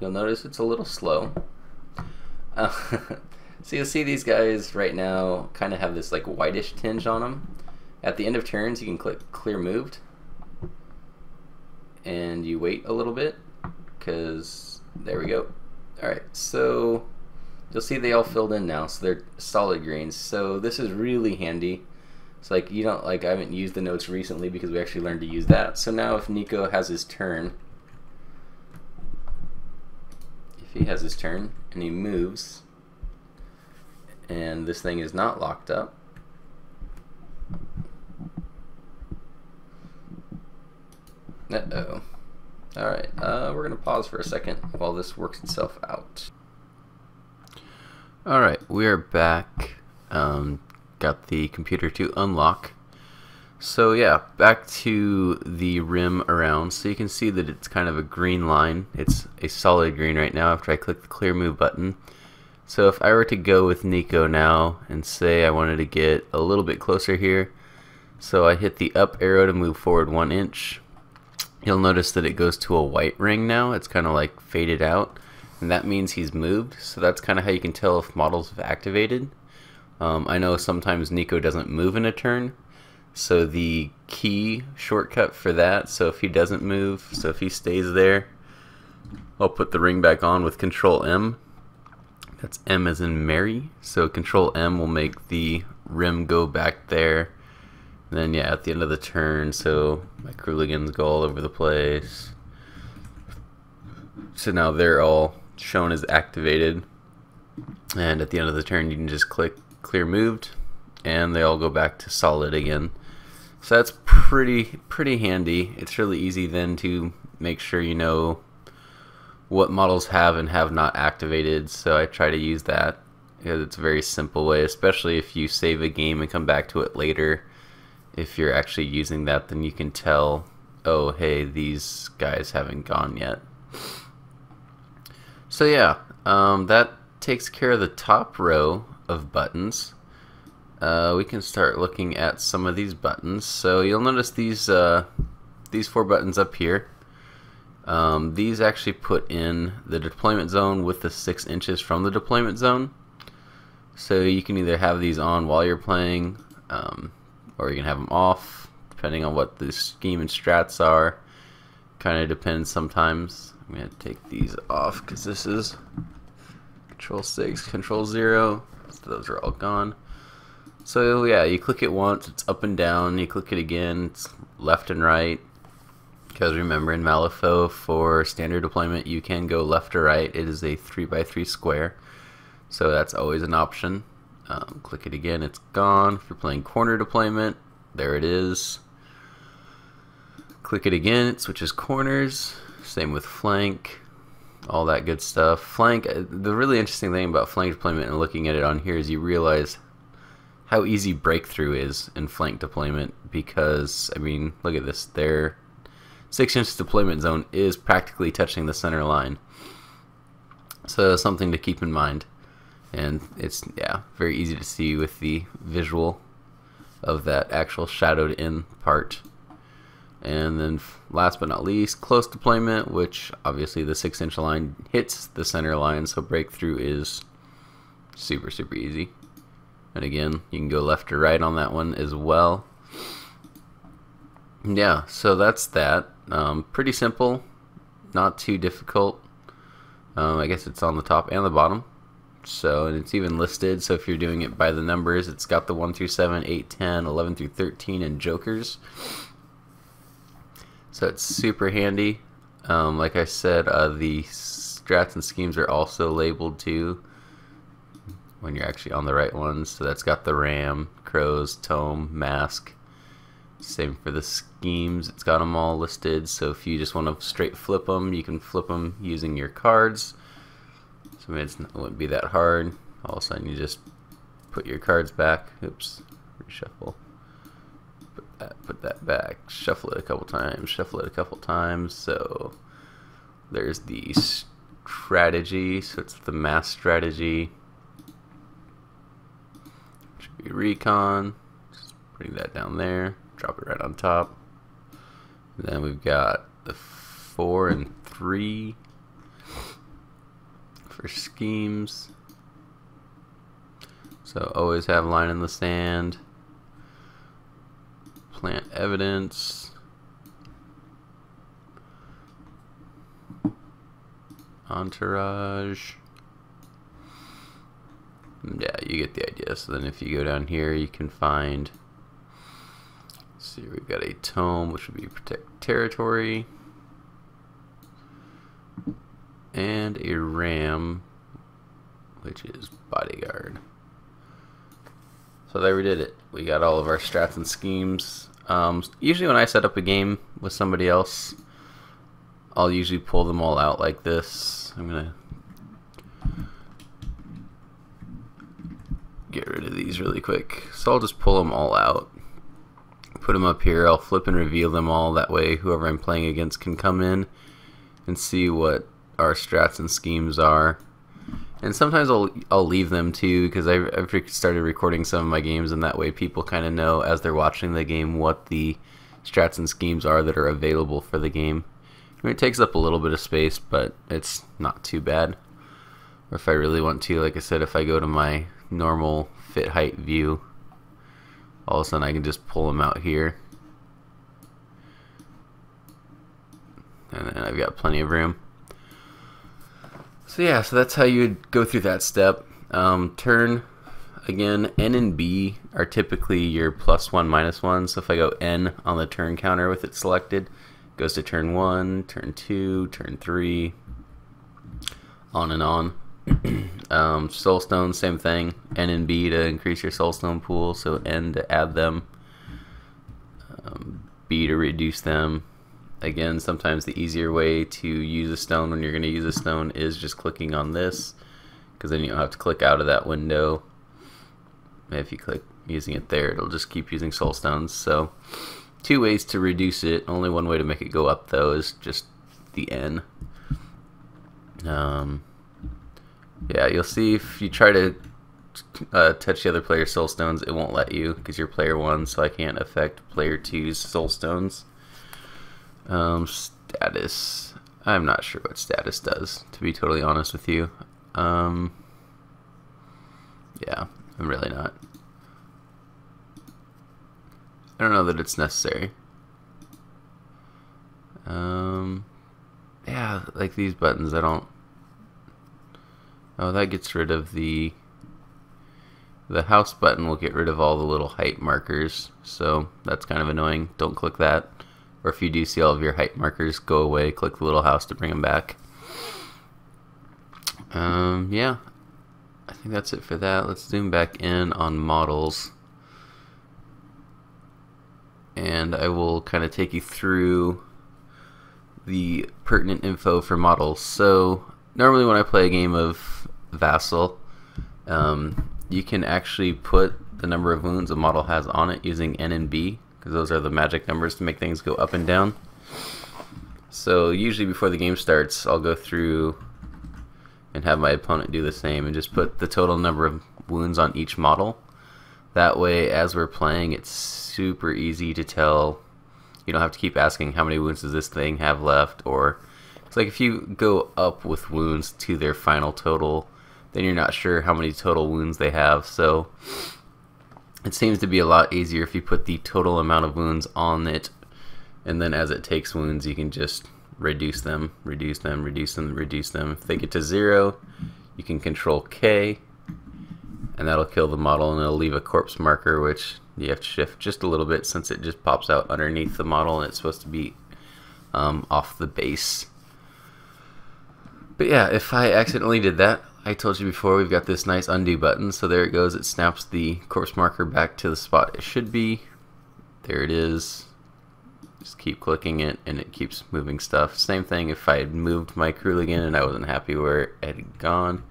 You'll notice it's a little slow. Uh, so you'll see these guys right now kind of have this like whitish tinge on them. At the end of turns, you can click clear moved. And you wait a little bit because there we go. Alright, so you'll see they all filled in now, so they're solid greens. So this is really handy. It's like you don't like I haven't used the notes recently because we actually learned to use that. So now if Nico has his turn, if he has his turn and he moves and this thing is not locked up uh-oh. Alright uh, we're gonna pause for a second while this works itself out. Alright we are back. Um, got the computer to unlock so yeah, back to the rim around. So you can see that it's kind of a green line. It's a solid green right now after I click the clear move button. So if I were to go with Nico now and say I wanted to get a little bit closer here, so I hit the up arrow to move forward one inch. you'll notice that it goes to a white ring now. It's kind of like faded out, and that means he's moved. So that's kind of how you can tell if models have activated. Um, I know sometimes Nico doesn't move in a turn, so the key shortcut for that, so if he doesn't move, so if he stays there, I'll put the ring back on with Control M. That's M as in Mary. So Control M will make the rim go back there. And then yeah, at the end of the turn, so my Crooligans go all over the place. So now they're all shown as activated. And at the end of the turn, you can just click clear moved, and they all go back to solid again. So that's pretty pretty handy. It's really easy then to make sure you know what models have and have not activated. So I try to use that because it's a very simple way, especially if you save a game and come back to it later. If you're actually using that, then you can tell, oh, hey, these guys haven't gone yet. So yeah, um, that takes care of the top row of buttons. Uh, we can start looking at some of these buttons. So you'll notice these uh, these four buttons up here. Um, these actually put in the deployment zone with the six inches from the deployment zone. So you can either have these on while you're playing, um, or you can have them off, depending on what the scheme and strats are. Kind of depends sometimes. I'm going to take these off because this is Control 6, Control 0. Those are all gone. So yeah, you click it once, it's up and down. You click it again, it's left and right. Because remember, in Malifaux, for standard deployment, you can go left or right. It is a 3x3 square. So that's always an option. Um, click it again, it's gone. If you're playing corner deployment, there it is. Click it again, it switches corners. Same with flank, all that good stuff. Flank, uh, the really interesting thing about flank deployment and looking at it on here is you realize how easy breakthrough is in flank deployment because, I mean, look at this. Their 6 inch deployment zone is practically touching the center line. So something to keep in mind. And it's, yeah, very easy to see with the visual of that actual shadowed in part. And then last but not least, close deployment, which obviously the 6 inch line hits the center line, so breakthrough is super, super easy. And again, you can go left or right on that one as well. Yeah, so that's that. Um, pretty simple, not too difficult. Um, I guess it's on the top and the bottom. So, and it's even listed. So if you're doing it by the numbers, it's got the 1 through 7, 8, 10, 11 through 13, and jokers. So it's super handy. Um, like I said, uh, the strats and schemes are also labeled too when you're actually on the right ones. So that's got the RAM, crows, tome, mask. Same for the schemes. It's got them all listed. So if you just want to straight flip them, you can flip them using your cards. So it wouldn't be that hard. All of a sudden you just put your cards back. Oops, reshuffle. Put that, back. Shuffle it a couple times. Shuffle it a couple times. So there's the strategy. So it's the mask strategy Should be recon. Just bring that down there. Drop it right on top. Then we've got the four and three for schemes. So always have line in the sand. Plant evidence. Entourage yeah, you get the idea. So then if you go down here, you can find, see, we've got a tome, which would be protect territory, and a ram, which is bodyguard. So there we did it. We got all of our strats and schemes. Um, usually when I set up a game with somebody else, I'll usually pull them all out like this. I'm going to get rid of these really quick. So I'll just pull them all out. Put them up here. I'll flip and reveal them all. That way whoever I'm playing against can come in and see what our strats and schemes are. And sometimes I'll I'll leave them too because I've, I've started recording some of my games and that way people kind of know as they're watching the game what the strats and schemes are that are available for the game. I mean, it takes up a little bit of space, but it's not too bad. Or if I really want to, like I said, if I go to my normal fit height view, all of a sudden I can just pull them out here. And then I've got plenty of room. So yeah, so that's how you go through that step. Um, turn, again, N and B are typically your plus one, minus one. So if I go N on the turn counter with it selected, goes to turn one, turn two, turn three, on and on. um, soulstone, same thing. N and B to increase your soulstone pool. So N to add them, um, B to reduce them. Again, sometimes the easier way to use a stone when you're going to use a stone is just clicking on this, because then you don't have to click out of that window. If you click using it there, it'll just keep using soulstones. So, two ways to reduce it. Only one way to make it go up though is just the N. Um, yeah, you'll see if you try to uh, touch the other player's soul stones, it won't let you because you're player one, so I can't affect player two's soul stones. Um, status. I'm not sure what status does, to be totally honest with you. Um, yeah, I'm really not. I don't know that it's necessary. Um, yeah, like these buttons, I don't Oh, that gets rid of the... The house button will get rid of all the little height markers, so that's kind of annoying. Don't click that. Or if you do see all of your height markers go away, click the little house to bring them back. Um, yeah, I think that's it for that. Let's zoom back in on models. And I will kind of take you through the pertinent info for models. So normally when I play a game of Vassal, um, you can actually put the number of wounds a model has on it using N and B, because those are the magic numbers to make things go up and down. So usually before the game starts, I'll go through and have my opponent do the same and just put the total number of wounds on each model. That way, as we're playing, it's super easy to tell. You don't have to keep asking how many wounds does this thing have left, or it's like if you go up with wounds to their final total, then you're not sure how many total wounds they have. So it seems to be a lot easier if you put the total amount of wounds on it, and then as it takes wounds, you can just reduce them, reduce them, reduce them, reduce them. If they get to zero, you can control K, and that'll kill the model, and it'll leave a corpse marker, which you have to shift just a little bit since it just pops out underneath the model, and it's supposed to be um, off the base. But yeah, if I accidentally did that, I told you before we've got this nice undo button, so there it goes. It snaps the corpse marker back to the spot it should be. There it is. Just keep clicking it and it keeps moving stuff. Same thing if I had moved my crew again and I wasn't happy where it had gone.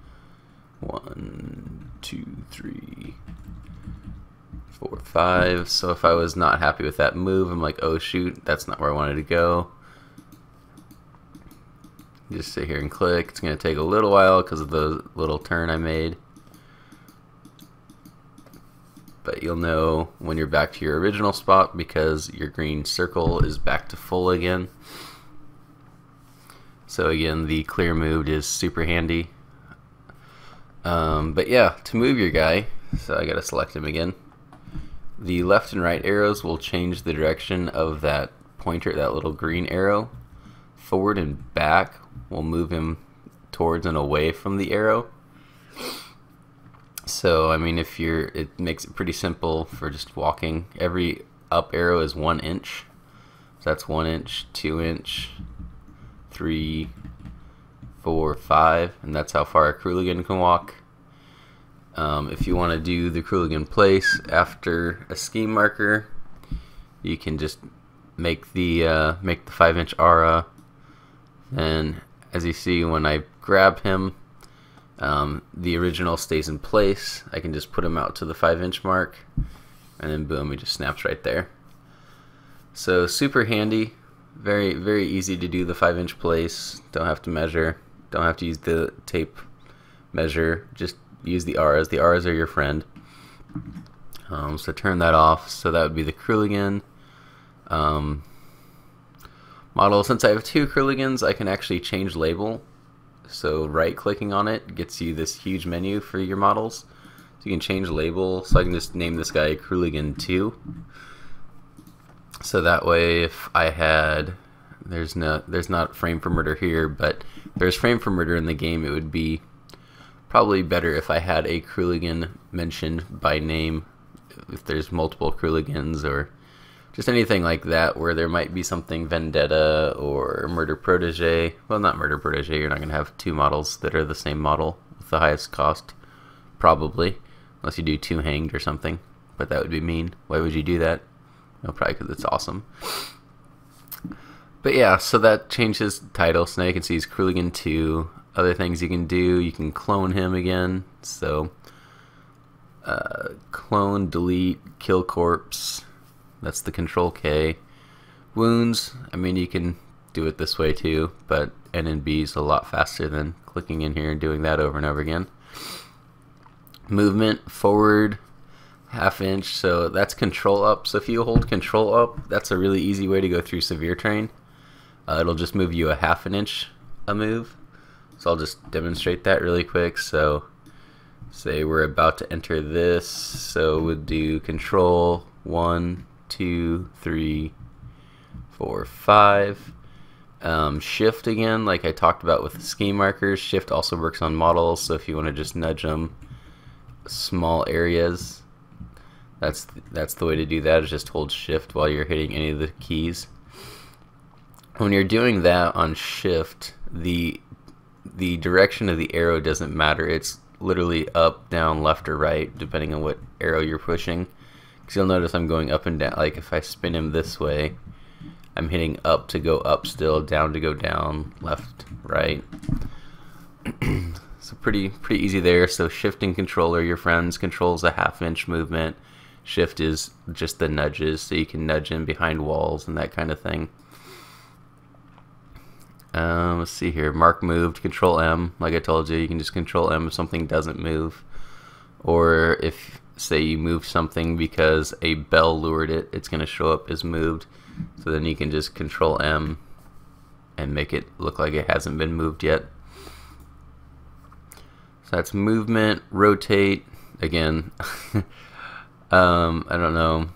One, two, three, four, five. So if I was not happy with that move, I'm like, oh shoot, that's not where I wanted to go. Just sit here and click. It's going to take a little while because of the little turn I made. But you'll know when you're back to your original spot because your green circle is back to full again. So again, the clear move is super handy. Um, but yeah, to move your guy, so I gotta select him again. The left and right arrows will change the direction of that pointer, that little green arrow. Forward and back will move him towards and away from the arrow. So, I mean, if you're, it makes it pretty simple for just walking. Every up arrow is one inch. So that's one inch, two inch, three, four, five, and that's how far a Crooligan can walk. Um, if you want to do the Crooligan place after a scheme marker, you can just make the uh, make the five inch aura, and as you see when I grab him um, the original stays in place. I can just put him out to the 5 inch mark and then boom he just snaps right there. So super handy. Very very easy to do the 5 inch place. Don't have to measure. Don't have to use the tape measure. Just use the R's. the R's are your friend. Um, so turn that off. So that would be the Crooligan um, model. Since I have two Crooligans, I can actually change label. So right clicking on it gets you this huge menu for your models. So you can change label. So I can just name this guy Crooligan 2. So that way if I had there's no there's not frame for murder here, but there's frame for murder in the game, it would be probably better if I had a Crooligan mentioned by name if there's multiple Crooligans or just anything like that where there might be something vendetta or murder protege. Well not murder protege. You're not going to have two models that are the same model with the highest cost probably unless you do two hanged or something. But that would be mean. Why would you do that? No probably because it's awesome. But yeah so that changes title. So now you can see he's Crooligan 2 other things you can do you can clone him again. So uh, clone delete kill corpse that's the control K. Wounds, I mean, you can do it this way too, but N and B is a lot faster than clicking in here and doing that over and over again. Movement, forward, half inch, so that's control up. So if you hold control up, that's a really easy way to go through severe terrain. Uh, it'll just move you a half an inch a move. So I'll just demonstrate that really quick. So say we're about to enter this, so we'll do control one, two, three, four, five. Um, shift again, like I talked about with the scheme markers. Shift also works on models, so if you want to just nudge them small areas, that's that's the way to do that. Is just hold Shift while you're hitting any of the keys. When you're doing that on Shift, the the direction of the arrow doesn't matter. It's literally up, down, left, or right, depending on what arrow you're pushing. Because you'll notice I'm going up and down. Like if I spin him this way, I'm hitting up to go up still, down to go down, left, right. so pretty pretty easy there. So shift and controller, your friends controls a half inch movement. Shift is just the nudges, so you can nudge in behind walls and that kind of thing. Um, let's see here. Mark moved. Control M. Like I told you, you can just Control M if something doesn't move, or if say you move something because a Belle lured it, it's going to show up as moved. So then you can just control M and make it look like it hasn't been moved yet. So that's movement, rotate. Again, um, I don't know.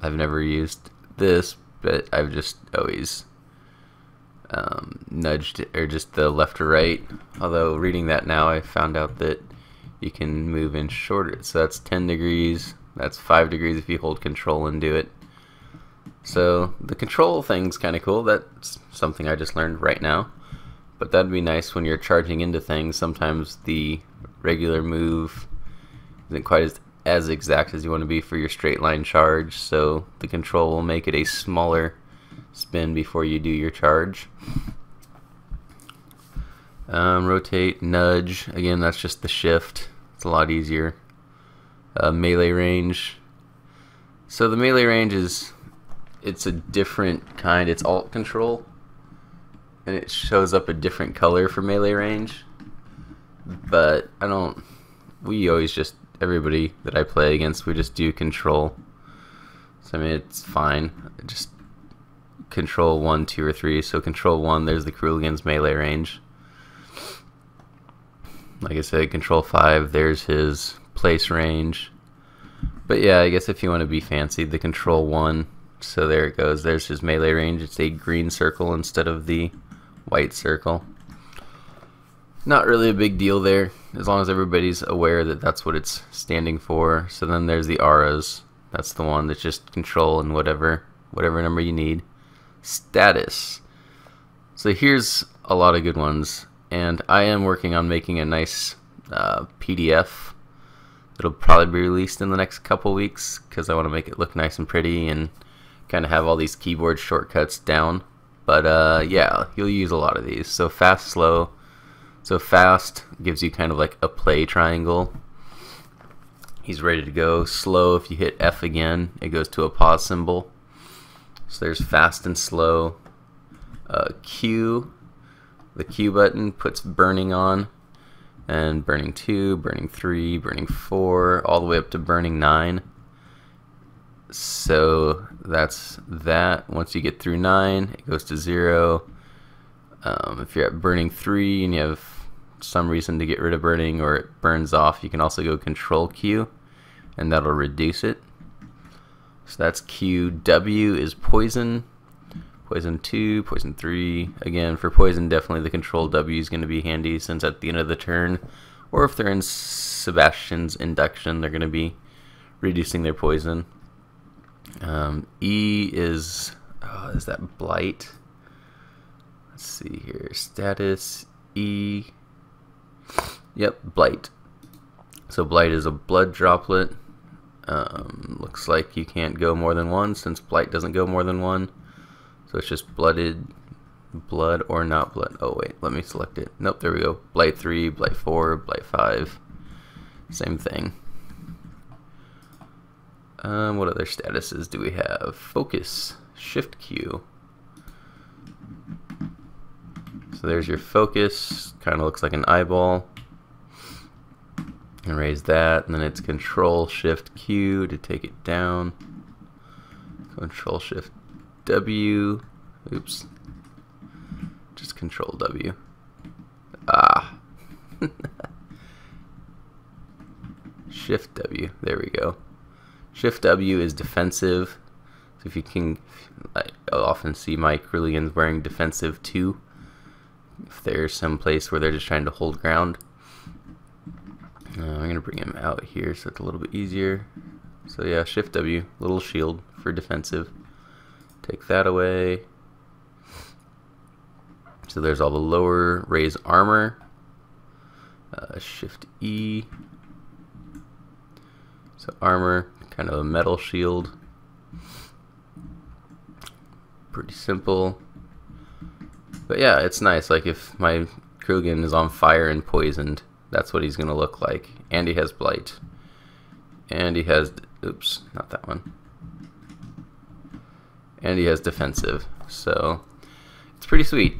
I've never used this, but I've just always um, nudged or just the left or right. Although reading that now, I found out that you can move in shorter. So that's 10 degrees. That's 5 degrees if you hold control and do it. So the control thing's kind of cool. That's something I just learned right now. But that'd be nice when you're charging into things. Sometimes the regular move isn't quite as, as exact as you want to be for your straight line charge. So the control will make it a smaller spin before you do your charge. Um, rotate, nudge. Again, that's just the shift. It's a lot easier. Uh, melee range. So the melee range is, it's a different kind. It's alt control, and it shows up a different color for melee range. But I don't. We always just everybody that I play against, we just do control. So I mean, it's fine. Just control one, two, or three. So control one. There's the Crooligan's melee range like I said, control 5, there's his place range. But yeah, I guess if you want to be fancy, the control 1, so there it goes. There's his melee range. It's a green circle instead of the white circle. Not really a big deal there, as long as everybody's aware that that's what it's standing for. So then there's the auras. That's the one that's just control and whatever, whatever number you need. Status. So here's a lot of good ones and I am working on making a nice uh, PDF. It'll probably be released in the next couple weeks because I want to make it look nice and pretty and kind of have all these keyboard shortcuts down. But uh, yeah, you'll use a lot of these. So fast, slow. So fast gives you kind of like a play triangle. He's ready to go. Slow, if you hit F again, it goes to a pause symbol. So there's fast and slow. Uh, Q the Q button puts burning on, and burning 2, burning 3, burning 4, all the way up to burning 9. so that's that. Once you get through 9, it goes to 0. Um, if you're at burning 3 and you have some reason to get rid of burning or it burns off, you can also go control Q and that'll reduce it. So that's Q. W is poison. Poison 2, poison 3. Again, for poison, definitely the control W is going to be handy since at the end of the turn, or if they're in Sebastian's induction, they're going to be reducing their poison. Um, e is, oh, is that blight? Let's see here. Status E. Yep, blight. So blight is a blood droplet. Um, looks like you can't go more than one since blight doesn't go more than one. So it's just blooded, blood or not blood. Oh wait, let me select it. Nope, there we go. Blight 3, Blight 4, Blight 5. Same thing. Um, what other statuses do we have? Focus, Shift Q. So there's your focus. Kind of looks like an eyeball. And raise that, and then it's Control Shift Q to take it down. Control Shift W. Oops. Just Control W. Ah. Shift W. There we go. Shift W is defensive. So if you can, I often see my Ceruleans wearing defensive too. If there's some place where they're just trying to hold ground. Uh, I'm going to bring him out here so it's a little bit easier. So yeah, Shift W, little shield for defensive. Take that away. So there's all the lower raise armor. Uh, shift E. So armor, kind of a metal shield. Pretty simple. But yeah, it's nice. Like if my Krogan is on fire and poisoned, that's what he's going to look like. And he has blight. And he has, oops, not that one and he has defensive. So it's pretty sweet.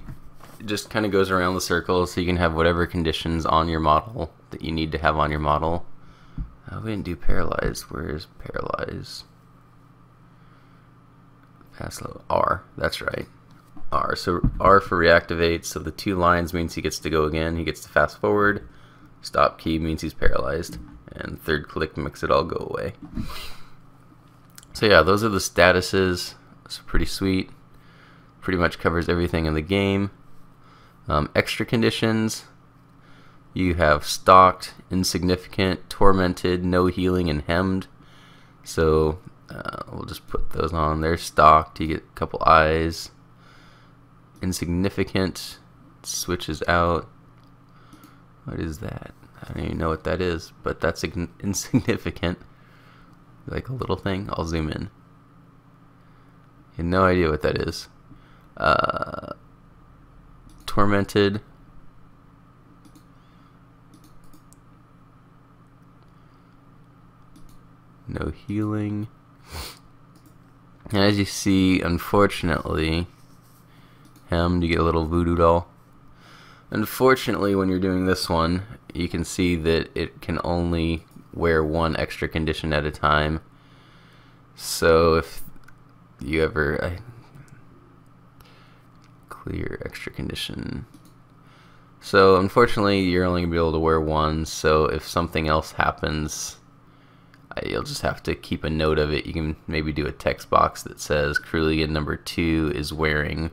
It just kind of goes around the circle so you can have whatever conditions on your model that you need to have on your model. Uh, we didn't do paralyzed. Where is paralyzed? Pass R. That's right. R. So R for reactivate. So the two lines means he gets to go again. He gets to fast forward. Stop key means he's paralyzed. And third click makes it all go away. So yeah, those are the statuses. It's pretty sweet. Pretty much covers everything in the game. Um, extra conditions. You have stalked, insignificant, tormented, no healing, and hemmed. So uh, we'll just put those on there. Stalked, you get a couple eyes. Insignificant switches out. What is that? I don't even know what that is, but that's insignificant. Like a little thing. I'll zoom in. You have no idea what that is. Uh, tormented. No healing. And as you see, unfortunately, him, you get a little voodoo doll. Unfortunately, when you're doing this one, you can see that it can only wear one extra condition at a time. So if you ever I, clear extra condition? So unfortunately you're only gonna be able to wear one so if something else happens uh, you'll just have to keep a note of it. You can maybe do a text box that says Cerulean number two is wearing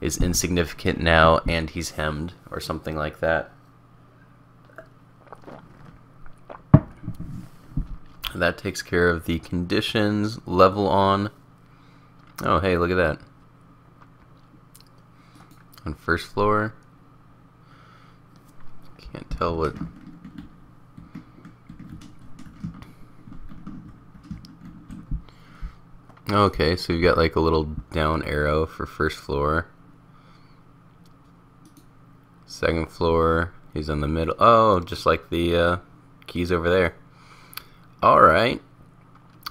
is insignificant now and he's hemmed or something like that. That takes care of the conditions. Level on Oh, hey, look at that. On first floor. Can't tell what... Okay, so you've got like a little down arrow for first floor. Second floor, he's in the middle. Oh, just like the uh, keys over there. Alright.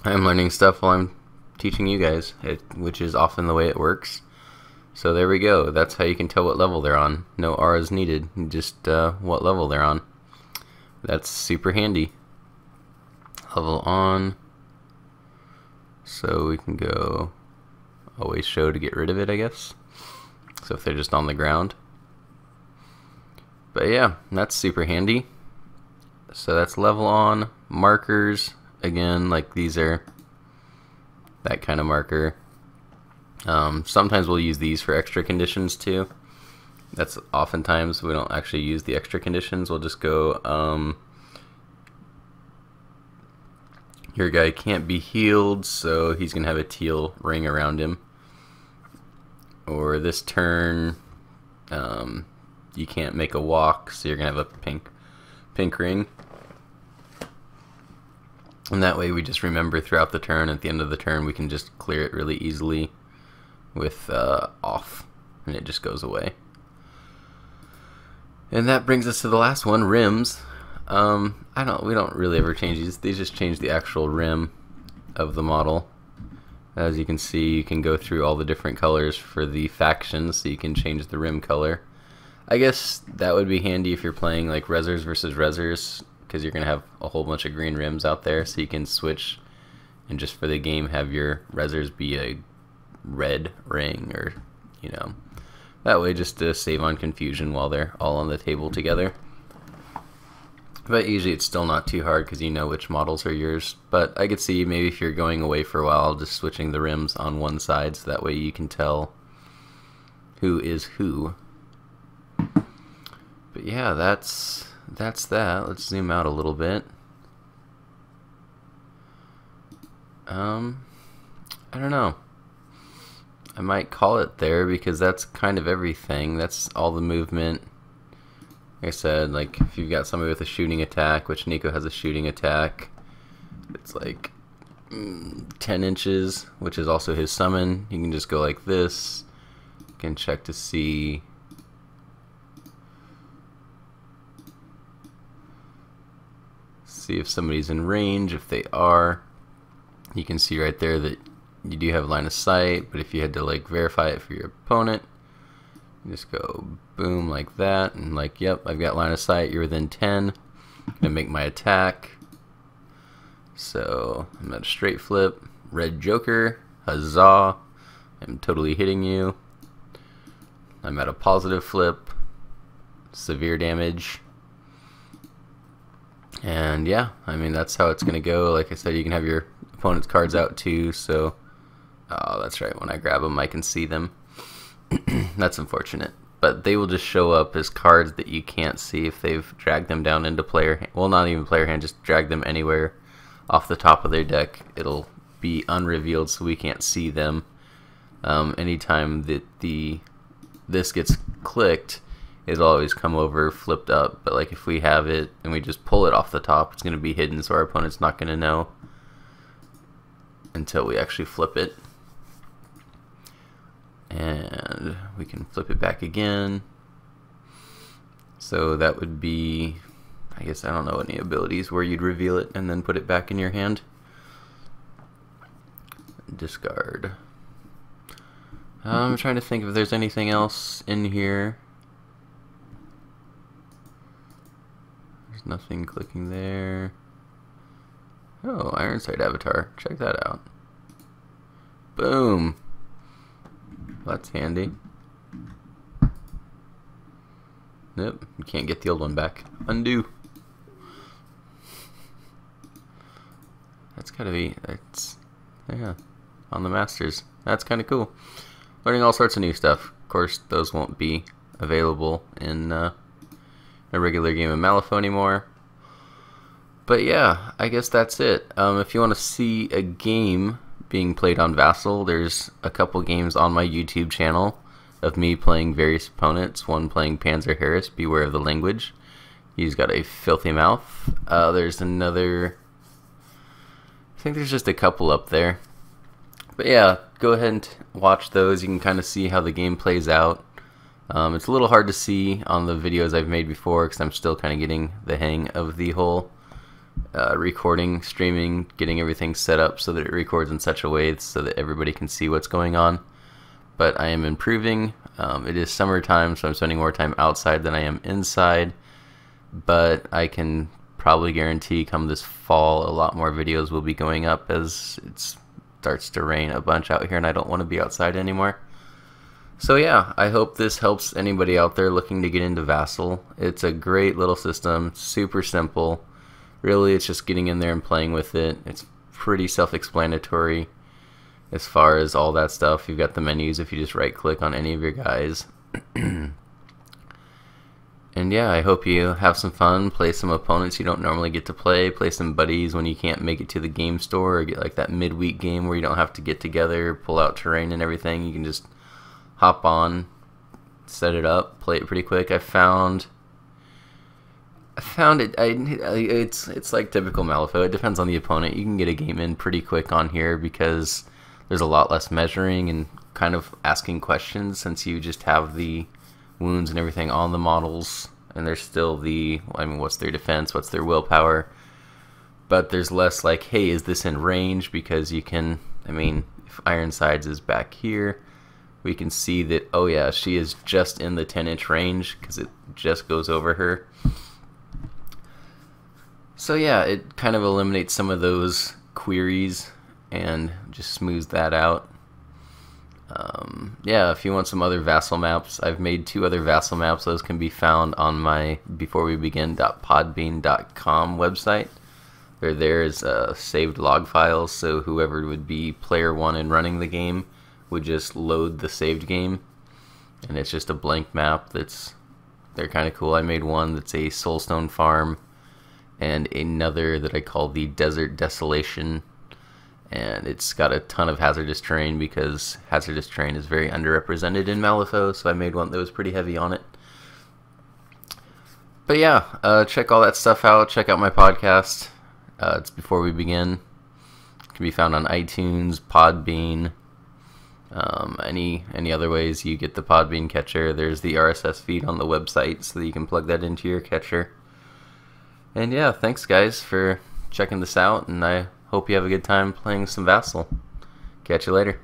I'm learning stuff while I'm teaching you guys, which is often the way it works. So there we go. That's how you can tell what level they're on. No R is needed, just uh, what level they're on. That's super handy. Level on. So we can go always show to get rid of it, I guess. So if they're just on the ground. But yeah, that's super handy. So that's level on. Markers, again, like these are that kind of marker. Um, sometimes we'll use these for extra conditions too. That's oftentimes we don't actually use the extra conditions. We'll just go, um, your guy can't be healed, so he's going to have a teal ring around him. Or this turn, um, you can't make a walk, so you're going to have a pink, pink ring. And that way we just remember throughout the turn, at the end of the turn, we can just clear it really easily with uh, off, and it just goes away. And that brings us to the last one, rims. Um, I don't, we don't really ever change these. These just change the actual rim of the model. As you can see, you can go through all the different colors for the factions, so you can change the rim color. I guess that would be handy if you're playing like Rezzers versus Rezzers, because you're going to have a whole bunch of green rims out there, so you can switch and just for the game have your Rezzers be a red ring or, you know, that way just to save on confusion while they're all on the table together. But usually it's still not too hard because you know which models are yours. But I could see maybe if you're going away for a while, just switching the rims on one side so that way you can tell who is who. But yeah, that's that's that. Let's zoom out a little bit. Um, I don't know. I might call it there because that's kind of everything. That's all the movement. Like I said, like if you've got somebody with a shooting attack, which Nico has a shooting attack, it's like mm, 10 inches, which is also his summon. You can just go like this. You can check to see see if somebody's in range. If they are, you can see right there that you do have line of sight, but if you had to like verify it for your opponent, you just go boom like that, and like, yep, I've got line of sight, you're within 10. I'm gonna make my attack. So I'm at a straight flip, red joker, huzzah, I'm totally hitting you. I'm at a positive flip, severe damage. And yeah, I mean, that's how it's going to go. Like I said, you can have your opponent's cards out too, so Oh, that's right. When I grab them, I can see them. that's unfortunate. But they will just show up as cards that you can't see if they've dragged them down into player hand. Well, not even player hand, just drag them anywhere off the top of their deck. It'll be unrevealed so we can't see them. Um, anytime that the this gets clicked, it'll always come over flipped up. But like if we have it and we just pull it off the top, it's going to be hidden so our opponent's not going to know until we actually flip it. And we can flip it back again. So that would be I guess I don't know any abilities where you'd reveal it and then put it back in your hand. Discard. I'm trying to think if there's anything else in here nothing clicking there oh Ironside avatar check that out boom that's handy. Nope, can't get the old one back. Undo. That's gotta be, that's, yeah, on the Masters. That's kind of cool. Learning all sorts of new stuff. Of course, those won't be available in uh, a regular game of Malifaux anymore. But yeah, I guess that's it. Um, if you want to see a game being played on Vassal. There's a couple games on my YouTube channel of me playing various opponents. One playing Panzer Harris, Beware of the Language. He's got a filthy mouth. Uh, there's another. I think there's just a couple up there. But yeah, go ahead and watch those. You can kind of see how the game plays out. Um, it's a little hard to see on the videos I've made before because I'm still kind of getting the hang of the whole uh, recording, streaming, getting everything set up so that it records in such a way so that everybody can see what's going on. But I am improving. Um, it is summertime, so I'm spending more time outside than I am inside. But I can probably guarantee come this fall, a lot more videos will be going up as it starts to rain a bunch out here and I don't want to be outside anymore. So yeah, I hope this helps anybody out there looking to get into Vassal. It's a great little system, super simple. Really, it's just getting in there and playing with it. It's pretty self-explanatory as far as all that stuff. You've got the menus if you just right-click on any of your guys. and yeah, I hope you have some fun, play some opponents you don't normally get to play, play some buddies when you can't make it to the game store, or get like that midweek game where you don't have to get together, pull out terrain and everything. You can just hop on, set it up, play it pretty quick. I found I found it. I it's it's like typical Malifaux. It depends on the opponent. You can get a game in pretty quick on here because there's a lot less measuring and kind of asking questions since you just have the wounds and everything on the models, and there's still the I mean, what's their defense? What's their willpower? But there's less like, hey, is this in range? Because you can. I mean, if Ironsides is back here, we can see that, oh yeah, she is just in the 10 inch range because it just goes over her. So yeah, it kind of eliminates some of those queries and just smooths that out. Um, yeah, if you want some other Vassal maps, I've made two other Vassal maps. Those can be found on my beforewebegin.podbean.com website. Where there's uh, saved log files, so whoever would be player one and running the game would just load the saved game, and it's just a blank map. That's they're kind of cool. I made one that's a Soulstone farm, and another that I call the Desert Desolation, and it's got a ton of hazardous terrain because hazardous terrain is very underrepresented in Malifaux. So I made one that was pretty heavy on it. But yeah, uh, check all that stuff out. Check out my podcast. Uh, it's before we begin. It can be found on iTunes, Podbean, um, any any other ways you get the Podbean catcher? There's the RSS feed on the website, so that you can plug that into your catcher. And yeah, thanks guys for checking this out, and I hope you have a good time playing some Vassal. Catch you later.